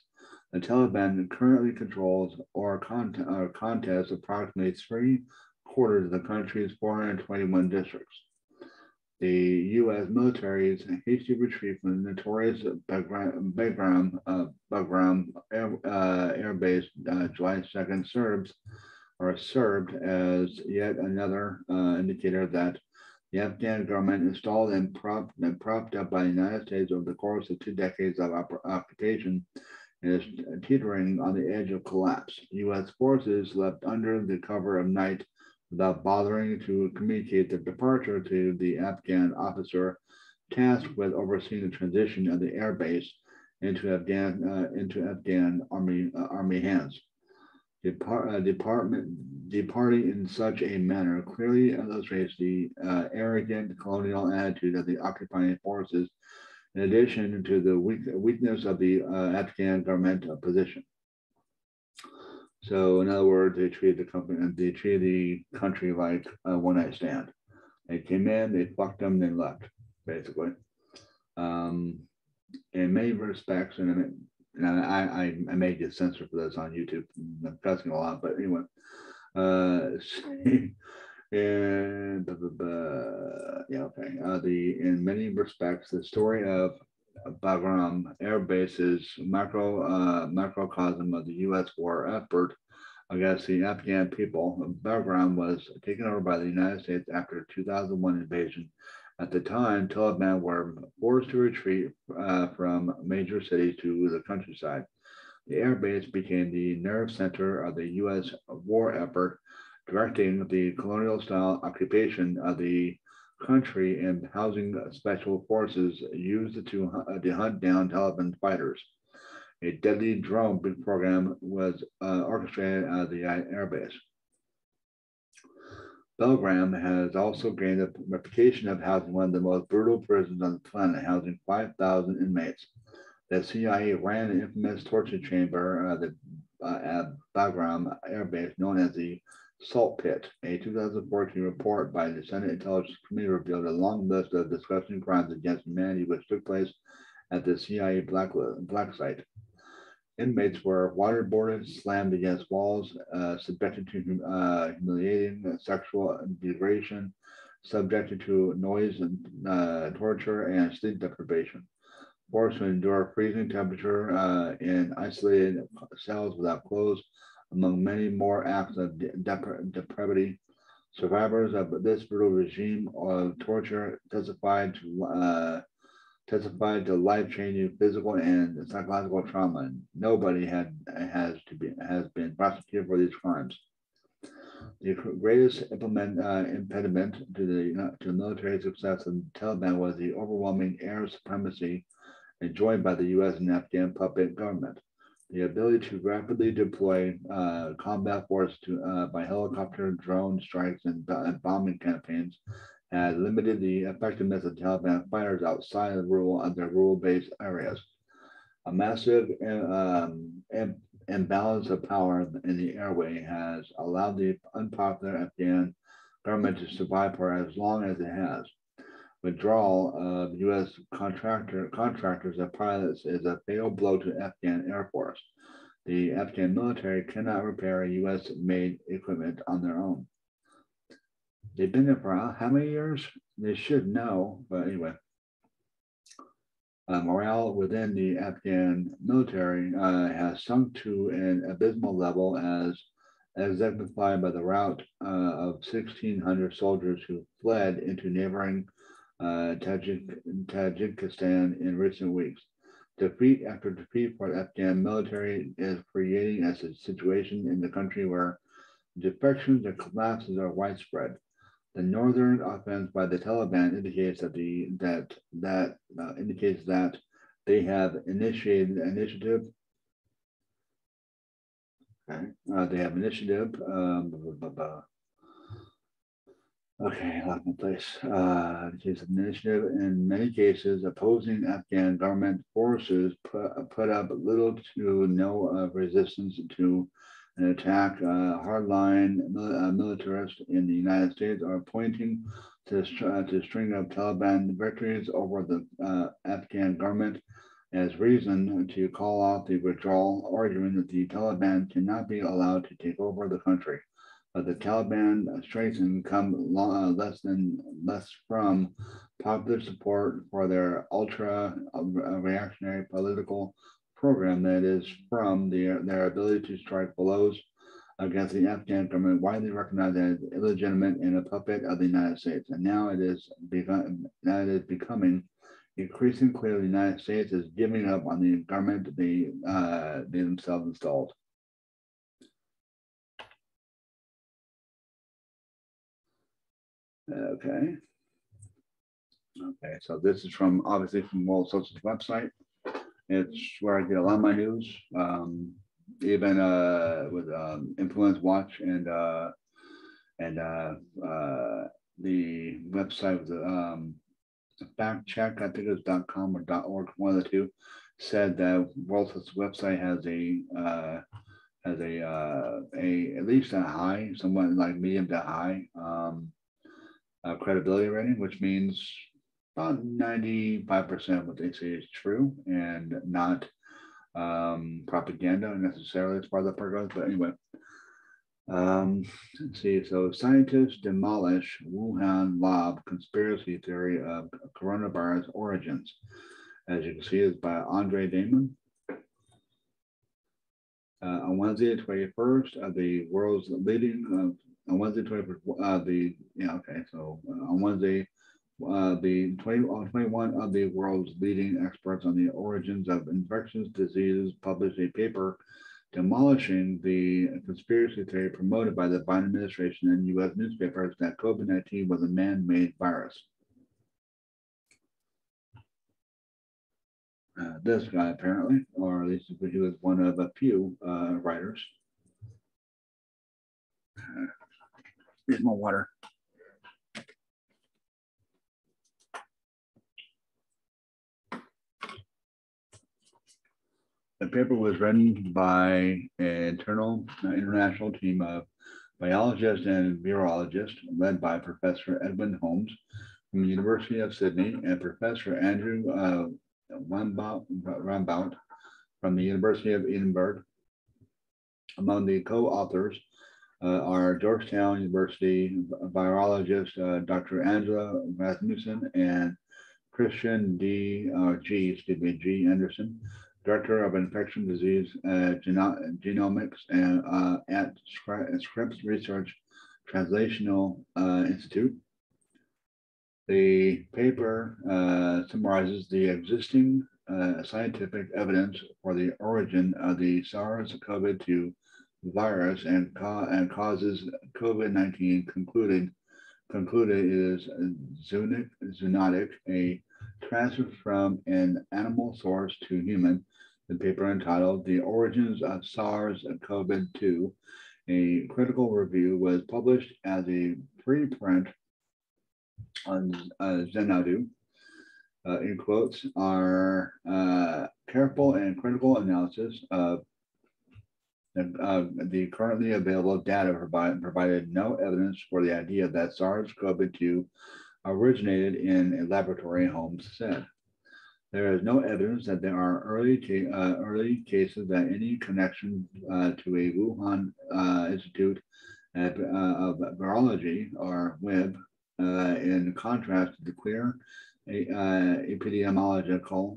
The Taliban currently controls or, cont- or contests approximately three quarters of the country's 421 districts the U.S. military's hasty retreat from the notorious Bagram, uh, Bagram Air, uh, Air Base uh, July 2nd serves or served as yet another uh, indicator that the Afghan government installed and propped, and propped up by the United States over the course of two decades of occupation is teetering on the edge of collapse. U.S. forces left under the cover of night without bothering to communicate their departure to the Afghan officer tasked with overseeing the transition of the airbase into Afghan uh, into Afghan army uh, army hands. Depart, uh, department departing in such a manner clearly illustrates the uh, arrogant colonial attitude of the occupying forces, in addition to the weak, weakness of the uh, Afghan government position. So in other words, they treated the company, they treated the country like a one night stand. They came in, they fucked them, they left, basically. Um, in many respects, and and I, I, I may get censored for this on YouTube. I'm cussing a lot, but anyway. Uh, *laughs* and yeah, okay. Uh, the in many respects, the story of Bagram Air Base is macro uh, macrocosm of the U.S. war effort against the Afghan people. Bagram was taken over by the United States after 2001 invasion. At the time, Taliban were forced to retreat uh, from major cities to the countryside. The air base became the nerve center of the U.S. war effort, directing the colonial style occupation of the country and housing special forces used to, uh, to hunt down Taliban fighters. A deadly drone program was uh, orchestrated at the airbase. Bagram has also gained a reputation of housing one of the most brutal prisons on the planet, housing 5,000 inmates. The CIA ran an infamous torture chamber at the, uh, at Bagram Air Base known as the Salt Pit, a 2014 report by the Senate Intelligence Committee revealed a long list of disgusting crimes against humanity which took place at the CIA black, black site. Inmates were waterboarded, slammed against walls, uh, subjected to uh, humiliating sexual degradation, subjected to noise and uh, torture and sleep deprivation, forced to endure freezing temperature uh, in isolated cells without clothes, among many more acts of depravity. Survivors of this brutal regime of torture testified to uh, testified to life-changing physical and psychological trauma. Nobody had has to be has been prosecuted for these crimes. The greatest implement, uh, impediment to the uh, to military success of Taliban was the overwhelming air supremacy enjoyed by the U.S. and Afghan puppet government the ability to rapidly deploy uh, combat force to, uh, by helicopter, drone strikes, and, and, bombing campaigns had limited the effectiveness of Taliban fighters outside of rural of their rural-based areas. A massive um, imbalance of power in the airway has allowed the unpopular Afghan government to survive for as long as it has withdrawal of U.S. contractor contractors and pilots is a fatal blow to Afghan Air Force. The Afghan military cannot repair U.S.-made equipment on their own. They've been there for how many years? They should know, but anyway. Uh, morale within the Afghan military uh, has sunk to an abysmal level as exemplified by the rout uh, of 1,600 soldiers who fled into neighboring uh, Tajik, Tajikistan in recent weeks. Defeat after defeat for the Afghan military is creating a situation in the country where defections and collapses are widespread. The northern offense by the Taliban indicates that the that that uh, indicates that they have initiated initiative. Okay, uh, they have initiative. Um, blah, blah, blah, Okay, lock in place. Uh, case of initiative in many cases opposing Afghan government forces put, put up little to no uh, resistance to an attack. Uh, hardline uh, militarists in the United States are pointing to, uh, to string of Taliban victories over the uh, Afghan government as reason to call off the withdrawal, arguing that the Taliban cannot be allowed to take over the country uh, the Taliban strengthened come less than less from popular support for their ultra reactionary political program that is from their, their ability to strike blows against the Afghan government, widely recognized as illegitimate and a puppet of the United States. And now it is now it is becoming increasingly clear the United States is giving up on the government they, uh, they themselves installed. Okay. Okay, so this is from obviously from World Socialist website. It's where I get a lot of my news, um, even uh, with um, Influence Watch and uh, and uh, uh, the website of the um, fact check, I think it was .com or .org, one of the two, said that World Socialist website has a uh, has a uh, a at least a high, somewhat like medium to high um, uh, credibility rating, which means about 95% of what they say is true and not um, propaganda necessarily as part of the program. But anyway, um, let's see. So scientists demolish Wuhan lab conspiracy theory of coronavirus origins. As you can see, it's by Andre Damon. Uh, on Wednesday, the 21st, of the world's leading uh, on Wednesday, 21st, uh, the, yeah, okay, so uh, on Wednesday, uh, the 20, uh, 21 of the world's leading experts on the origins of infectious diseases published a paper demolishing the conspiracy theory promoted by the Biden administration and US newspapers that COVID 19 was a man made virus. Uh, this guy, apparently, or at least he was one of a few uh, writers. Uh, Here's more water. The paper was written by an internal uh, international team of biologists and virologists led by Professor Edwin Holmes from the University of Sydney and Professor Andrew uh, Rambaut from the University of Edinburgh. Among the co-authors uh, our Georgetown University virologist, uh, Dr. Angela Rasmussen and Christian D. Uh, G. G. Andersen, Director of Infection Disease uh, Geno Genomics and uh, at Scripps Research Translational uh, Institute. The paper summarizes the existing scientific evidence for the origin of the SARS-CoV-2 virus and, ca and causes COVID-19 concluded concluded is zoonotic, a transfer from an animal source to human. The paper entitled The Origins of SARS-CoV-2, a critical review was published as a preprint on uh. Uh, in quotes, our uh, careful and critical analysis of uh, the currently available data provide, provided no evidence for the idea that SARS-CoV-2 originated in a laboratory, Holmes said. There is no evidence that there are early, uh, early cases that any connection uh, to a Wuhan uh, Institute of Virology or WIV, uh, in contrast to the clear uh, epidemiological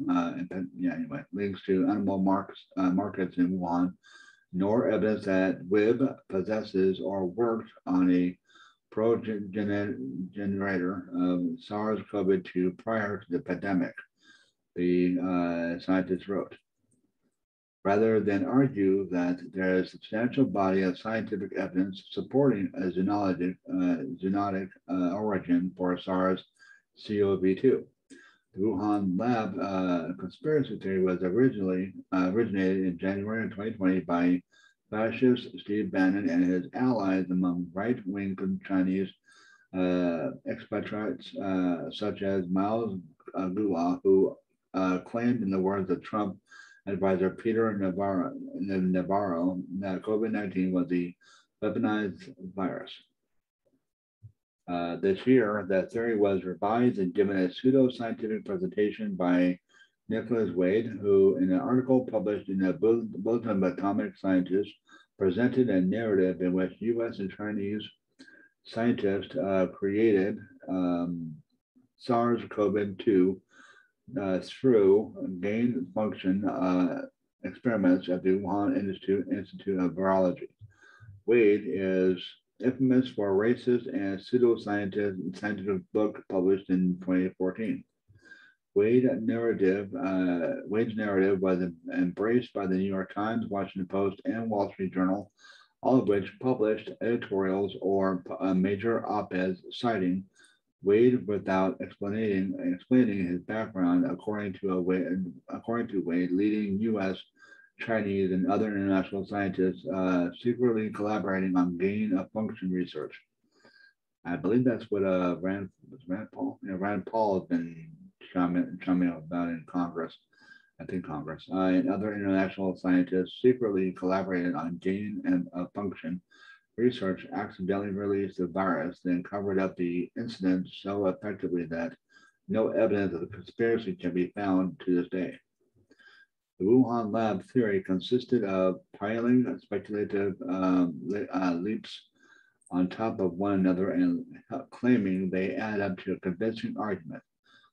yeah, anyway, links to animal marks, markets in Wuhan nor evidence that WIV possesses or worked on a progenitor of SARS-CoV-2 prior to the pandemic, the uh, scientists wrote. Rather than argue that there is a substantial body of scientific evidence supporting a zoonotic, uh, zoonotic uh, origin for SARS-CoV-2. The Wuhan lab uh, conspiracy theory was originally uh, originated in January of 2020 by fascist Steve Bannon and his allies among right-wing Chinese uh, expatriates uh, such as Miles uh, Gula, who uh, claimed, in the words of Trump advisor Peter Navarro, Navarro that COVID 19 was the weaponized virus. Uh, this year, that theory was revised and given a pseudo-scientific presentation by Nicholas Wade, who, in an article published in the Bulletin of Atomic Scientists, presented a narrative in which U.S. and Chinese scientists uh, created um, SARS-CoV-2 uh, through gain function uh, experiments at the Wuhan Institute, Institute of Virology. Wade is infamous for racist and pseudoscientific scientific book published in 2014. Wade narrative, uh, Wade's narrative was embraced by the New York Times, Washington Post, and Wall Street Journal, all of which published editorials or uh, major op-eds citing Wade without explaining explaining his background. According to a Wade, according to Wade, leading U.S. Chinese, and other international scientists uh, secretly collaborating on gain of function research. I believe that's what uh, Rand, Rand Paul, you know, Rand Paul has been chumming, chumming about in Congress, I think Congress, uh, and other international scientists secretly collaborated on gain and uh, function research accidentally released the virus, then covered up the incident so effectively that no evidence of the conspiracy can be found to this day. The Wuhan lab theory consisted of piling speculative um, uh, leaps on top of one another and claiming they add up to a convincing argument.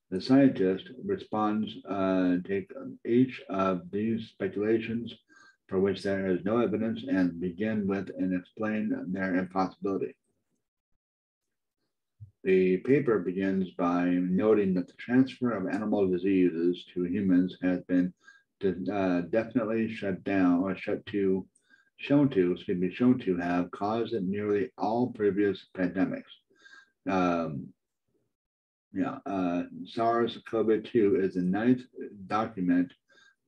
The scientist responds, uh, take each of these speculations for which there is no evidence and begin with and explain their impossibility. The paper begins by noting that the transfer of animal diseases to humans has been uh, definitely shut down or shut to, shown to, excuse me, shown to have caused nearly all previous pandemics. Um, yeah, uh, SARS-CoV-2 is the ninth document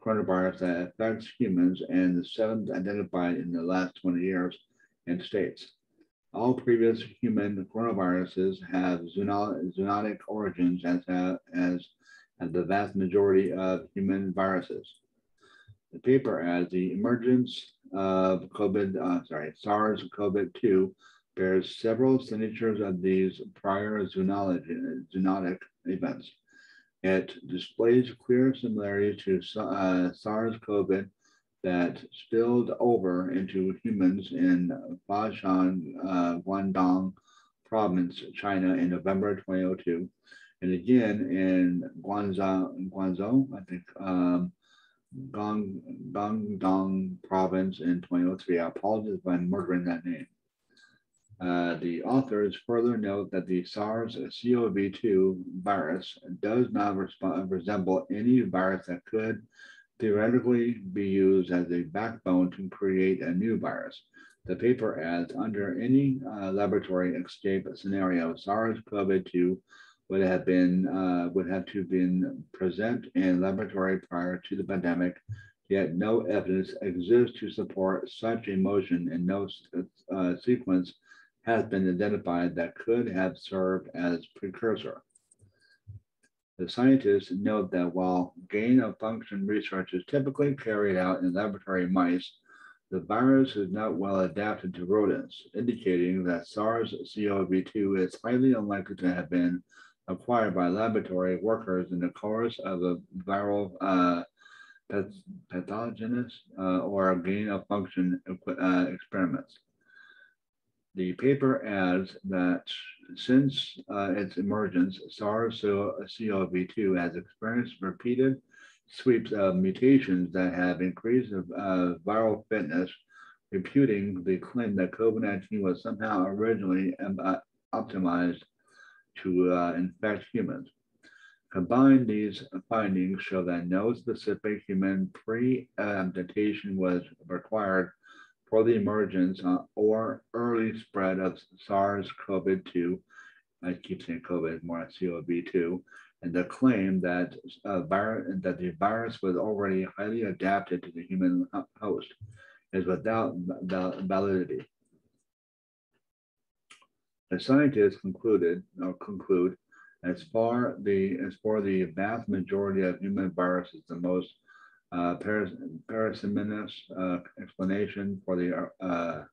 coronavirus that affects humans and the seventh identified in the last 20 years in states. All previous human coronaviruses have zoonotic origins as, have, as, the vast majority of human viruses. The paper adds the emergence of COVID, uh, sorry, SARS-CoV-2 bears several signatures of these prior zoonotic events. It displays clear similarity to uh, SARS-CoV that spilled over into humans in Foshan, uh, Guangdong province, China in November 2002. And again in Guangzhou, Guangzhou I think, um, Gong, Guangdong province in 2003. I apologize if I'm murdering that name. Uh, the authors further note that the SARS-CoV-2 virus does not resemble any virus that could theoretically be used as a backbone to create a new virus. The paper adds, under any uh, laboratory escape scenario, SARS-CoV-2 would have been uh, would have to been present in laboratory prior to the pandemic, yet no evidence exists to support such a motion and no uh, sequence has been identified that could have served as precursor. The scientists note that while gain of function research is typically carried out in laboratory mice, the virus is not well adapted to rodents, indicating that SARS-CoV-2 is highly unlikely to have been acquired by laboratory workers in the course of a viral uh, pathogenous uh, or gain of function uh, experiments. The paper adds that since uh, its emergence, SARS-CoV-2 has experienced repeated sweeps of mutations that have increased uh, viral fitness, reputing the claim that COVID-19 was somehow originally uh, optimized to uh, infect humans. Combined, these findings show that no specific human pre-adaptation was required for the emergence uh, or early spread of SARS-CoV-2, I keep saying COVID, more CoV-2, and the claim that, uh, virus, that the virus was already highly adapted to the human host is without validity. The scientists concluded or conclude as far the as for the vast majority of human viruses, the most uh, paras, parasimonous uh, explanation for the uh,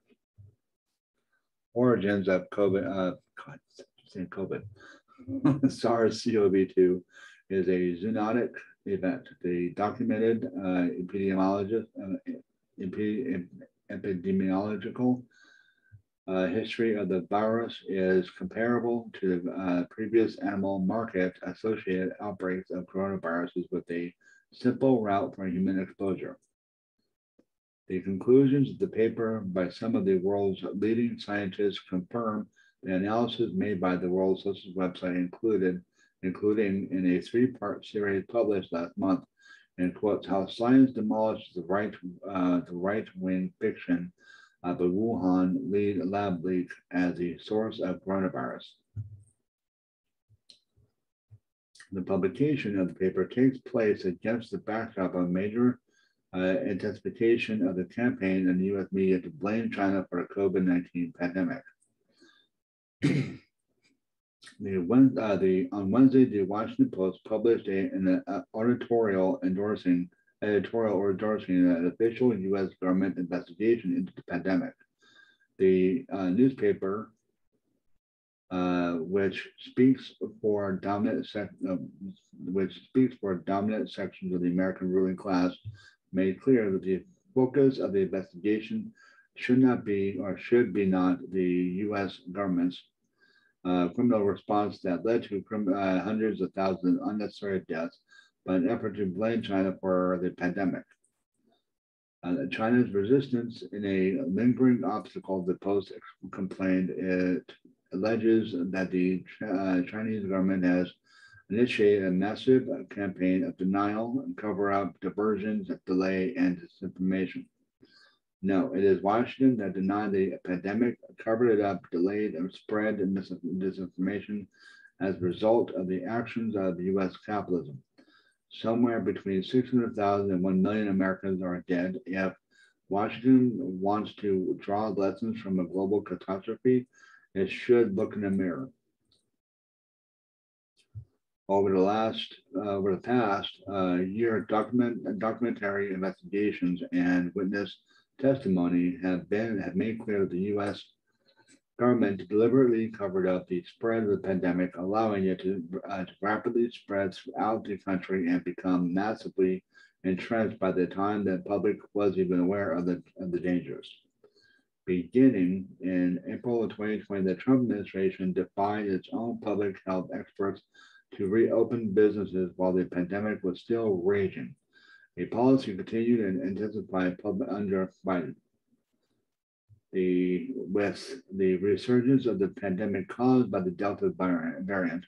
origins of COVID, uh, God, saying COVID, *laughs* SARS-CoV-2 is a zoonotic event. The documented uh, epidemiologist, uh, epidemiological uh, history of the virus is comparable to the previous animal market associated outbreaks of coronaviruses with a simple route for human exposure. The conclusions of the paper by some of the world's leading scientists confirm the analysis made by the World Socialist website included, including in a three-part series published last month, and quotes how science demolishes the right uh, the right-wing fiction of the Wuhan lead lab leak as the source of coronavirus. The publication of the paper takes place against the backdrop of major uh, intensification of the campaign in the US media to blame China for the COVID 19 pandemic. *clears throat* the, uh, the, on Wednesday, the Washington Post published a, an uh, editorial endorsing editorial endorsing an official U.S. government investigation into the pandemic. The uh, newspaper, uh, which speaks for dominant sec- uh, which speaks for dominant sections of the American ruling class, made clear that the focus of the investigation should not be or should be not the U.S. government's uh, criminal response that led to crim- uh, hundreds of thousands of unnecessary deaths, but an effort to blame China for the pandemic. Uh, China's resistance in a lingering obstacle, the Post complained, it alleges that the uh, Chinese government has initiated a massive campaign of denial, and cover up, diversions, delay, and disinformation. No, it is Washington that denied the pandemic, covered it up, delayed, and spread disinformation as a result of the actions of US capitalism. Somewhere between 600,000 and 1 million Americans are dead. If Washington wants to draw lessons from a global catastrophe, it should look in the mirror over the last uh, over the past uh, year, document documentary investigations and witness testimony have been have made clear that the U.S. government deliberately covered up the spread of the pandemic, allowing it to, uh, to rapidly spread throughout the country and become massively entrenched by the time the public was even aware of the of the dangers. Beginning in April of 2020, the Trump administration defied its own public health experts to reopen businesses while the pandemic was still raging. A policy continued and intensified under Biden. The, with the resurgence of the pandemic caused by the Delta variant,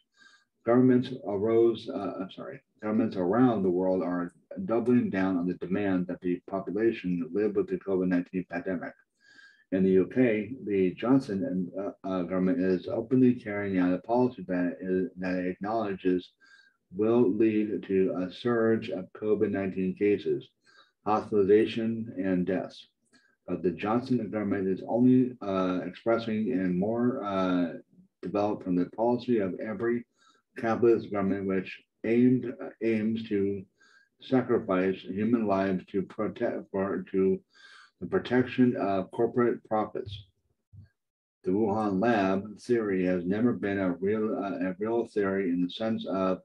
governments arose, uh, I'm sorry, governments around the world are doubling down on the demand that the population live with the COVID-19 pandemic. In the UK, the Johnson uh, uh, government is openly carrying out a policy that, is, that it acknowledges will lead to a surge of COVID 19 cases, hospitalization, and deaths. But the Johnson government is only uh, expressing and more uh, developed from the policy of every capitalist government which aimed aims to sacrifice human lives to protect for to the protection of corporate profits. The Wuhan lab theory has never been a real, uh, a real theory in the sense of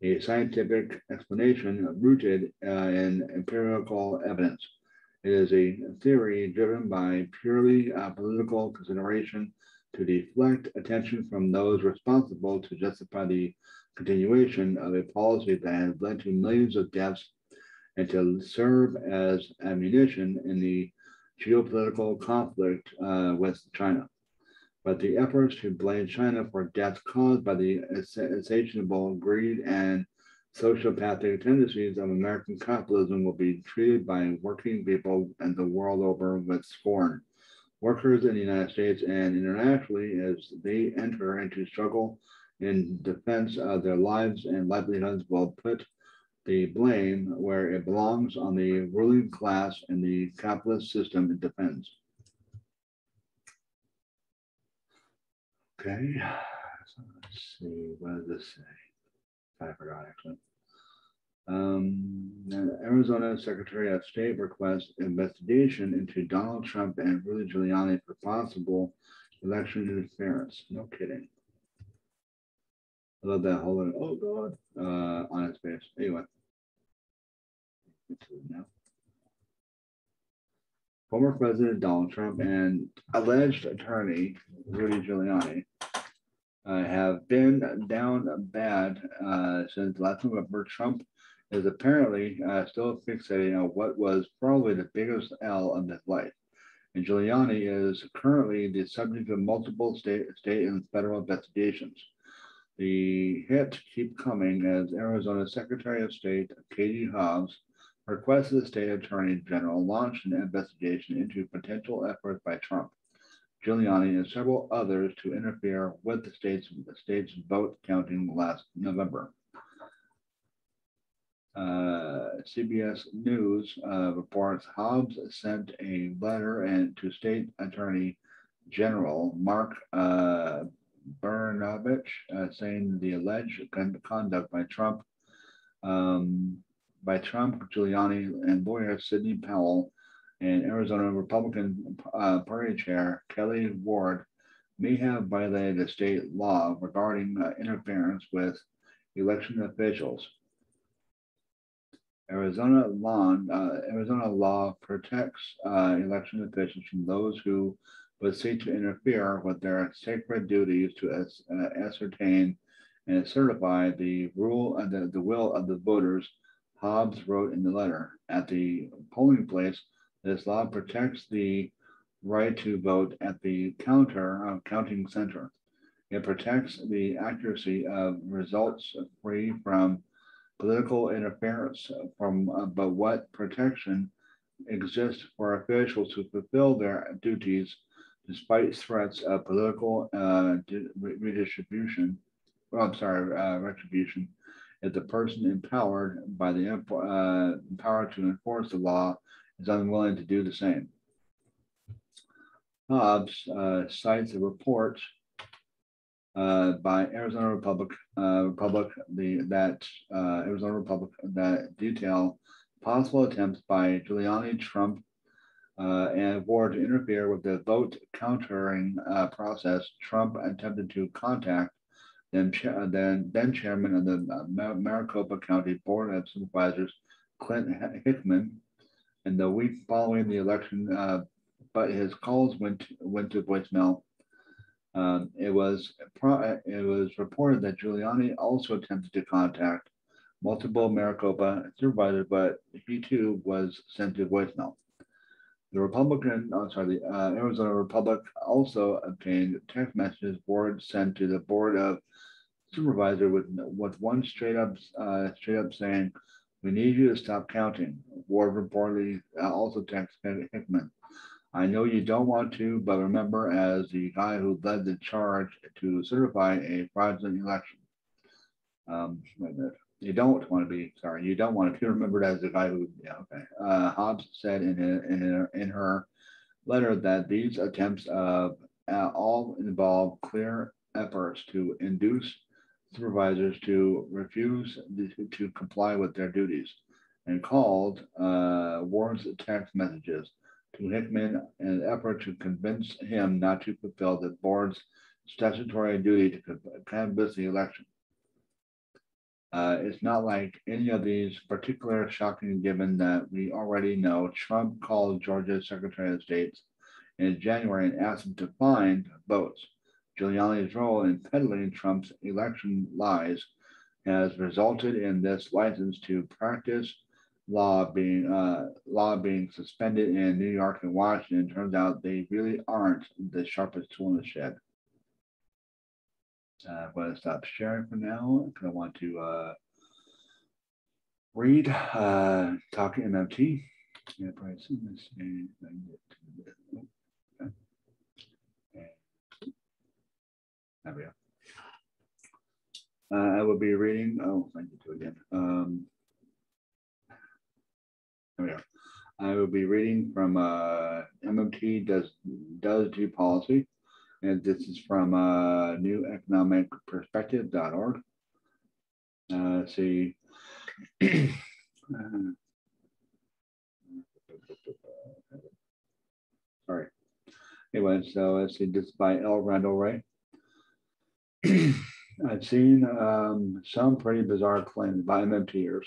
a scientific explanation rooted uh, in empirical evidence. It is a theory driven by purely uh, political consideration to deflect attention from those responsible to justify the continuation of a policy that has led to millions of deaths and to serve as ammunition in the geopolitical conflict uh, with China. But the efforts to blame China for deaths caused by the insatiable greed and sociopathic tendencies of American capitalism will be treated by working people and the world over with scorn. Workers in the United States and internationally, as they enter into struggle in defense of their lives and livelihoods, will put the blame where it belongs on the ruling class and the capitalist system it defends. Okay, so let's see, what does this say? I forgot actually. Um, Arizona Secretary of State requests investigation into Donald Trump and Rudy Giuliani for possible election interference. No kidding. I love that whole, oh God, uh, on his face. Anyway. Now. Former President Donald Trump and alleged attorney Rudy Giuliani uh, have been down bad uh, since last November. Trump is apparently uh, still fixating on what was probably the biggest L of his life. And Giuliani is currently the subject of multiple state, state and federal investigations. The hits keep coming as Arizona Secretary of State Katie Hobbs requested the state attorney general launch an investigation into potential efforts by Trump, Giuliani, and several others to interfere with the state's, the state's vote counting last November. Uh, CBS News uh, reports Hobbs sent a letter and to State Attorney General Mark uh, Brnovich uh, saying the alleged conduct by Trump um, by Trump, Giuliani, and lawyer Sidney Powell and Arizona Republican uh, Party Chair Kelly Ward may have violated state law regarding uh, interference with election officials. Arizona law, uh, Arizona law protects uh, election officials from those who would seek to interfere with their sacred duties to as, uh, ascertain and certify the rule and the, the will of the voters Hobbs wrote in the letter. At the polling place, this law protects the right to vote at the counter uh, counting center. It protects the accuracy of results free from political interference from uh, but what protection exists for officials to fulfill their duties despite threats of political uh, redistribution, well, I'm sorry, uh, retribution if the person empowered by the uh, empowered to enforce the law is unwilling to do the same. Hobbs uh, cites a report uh, by Arizona Republic uh, Republic the that Arizona Republic that detail possible attempts by Giuliani, Trump, uh, and Ward to interfere with the vote countering process. Trump attempted to contact then, then, then chairman of the uh, Maricopa County Board of Supervisors, Clint Hickman, in the week following the election, uh, but his calls went went to voicemail. Um, it was it was reported that Giuliani also attempted to contact multiple Maricopa supervisors, but he too was sent to voicemail. The Republican, I'm sorry, the uh, Arizona Republic also obtained text messages board sent to the board of supervisor with with one straight up uh, straight up saying, "We need you to stop counting." Ward reportedly uh, also texted Hickman. I know you don't want to, but remember, as the guy who led the charge to certify a fraudulent election. Um, wait a minute. You don't want to be sorry. You don't want to be remembered as the guy who. Yeah, okay. Uh, Hobbs said in in her, in her letter that these attempts of uh, all involve clear efforts to induce supervisors to refuse to comply with their duties and called uh, Warren's text messages to Hickman in an effort to convince him not to fulfill the board's statutory duty to canvass the election. Uh, it's not like any of these particular shocking given that we already know Trump called Georgia's Secretary of State in January and asked him to find votes. Giuliani's role in peddling Trump's election lies has resulted in this license to practice law being uh, law being suspended in New York and Washington. Turns out they really aren't the sharpest tool in the shed. I'm going to stop sharing for now because I want to uh, read uh, Talk MMT. Yeah, probably this. There we go. Uh, I will be reading, oh, you to again. Um, there we go. I will be reading from uh, MMT does does do policy. And this is from uh, neweconomicperspective.org. Uh, let's see. *clears throat* Sorry. Anyway, so let's see, this is by L. Randall Wray. *clears throat* I've seen um, some pretty bizarre claims by MMTers.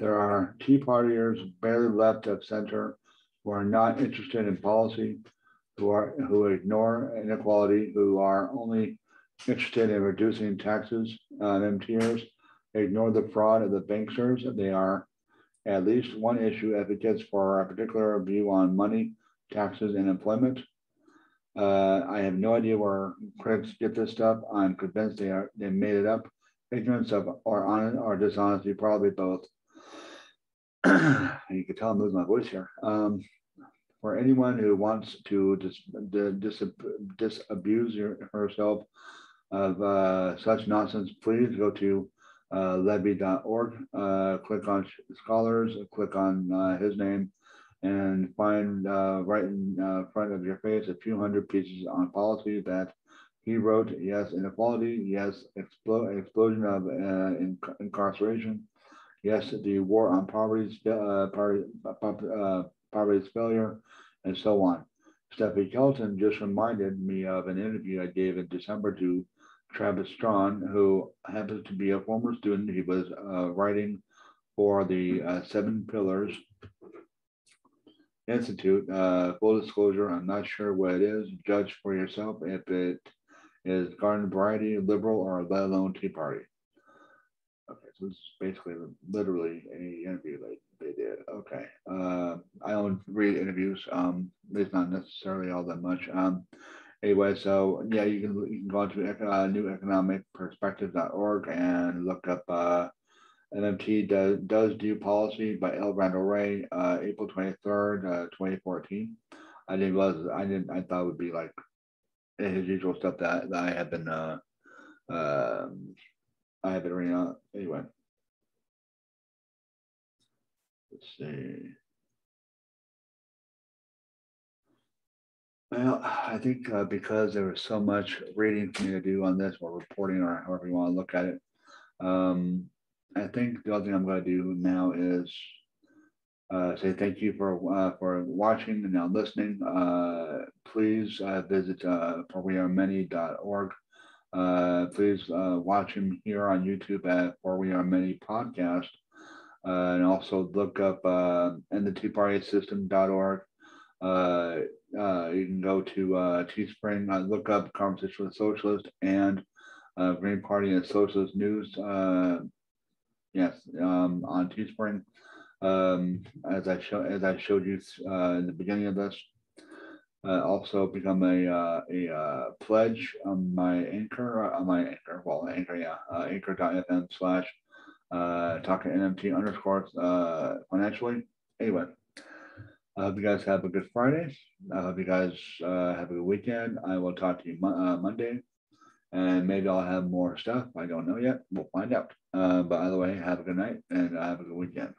There are Tea Partiers barely left of center who are not interested in policy, who are who ignore inequality, who are only interested in reducing taxes on MTers, ignore the fraud of the banksters. They are at least one issue advocates for a particular view on money, taxes, and employment. Uh, I have no idea where critics get this stuff. I'm convinced they are they made it up. Ignorance of or on or dishonesty, probably both. *clears throat* you can tell I'm losing my voice here. Um, for anyone who wants to dis, dis, disabuse herself of uh, such nonsense, please go to uh, levy.org, uh, click on scholars, click on uh, his name, and find uh, right in uh, front of your face a few hundred pieces on policy that he wrote. Yes, inequality. Yes, explo- explosion of in- incarceration. Yes, the war on poverty, poverty, poverty's failure, and so on. Steffi Kelton just reminded me of an interview I gave in December to Travis Strachan, who happens to be a former student. He was uh, writing for the uh, Seven Pillars Institute. Uh, full disclosure, I'm not sure what it is. Judge for yourself if it is garden variety, liberal, or let alone Tea Party. Okay, so this is basically literally a interview they, they did. Okay, uh, I don't read interviews. Um, it's not necessarily all that much. Um, anyway, so yeah, you can you can go to uh, neweconomicperspective.org and look up uh, MMT does, does do policy by L. Randall Wray, uh, April 23rd, uh, 2014. I didn't realize, I didn't, I thought it would be like his usual stuff that, that I have been, uh, um, I have been reading on. Anyway. Let's see. Well, I think uh, because there was so much reading for me to do on this or reporting or however you want to look at it, um, I think the other thing I'm going to do now is uh, say thank you for uh, for watching and now listening. Uh, please uh, visit uh, forwearemany.org. Uh, please uh, watch him here on YouTube at For We Are Many podcast. Uh, and also look up uh, EndTheTwoPartySystem.org. Uh, uh, you can go to uh, Teespring, uh, look up Conversation with Socialist and uh, Green Party and Socialist News uh, Yes, um, on Teespring. Um, as I show, as I showed you uh, in the beginning of this, uh, also become a uh, a uh, pledge on my anchor uh, on my anchor well anchor yeah uh, anchor.fm slash uh, to NMT underscore uh, financially. Anyway, I hope you guys have a good Friday. I hope you guys uh, have a good weekend. I will talk to you mo- uh, Monday and maybe I'll have more stuff. I don't know yet. We'll find out. Uh, but either way, have a good night and have a good weekend.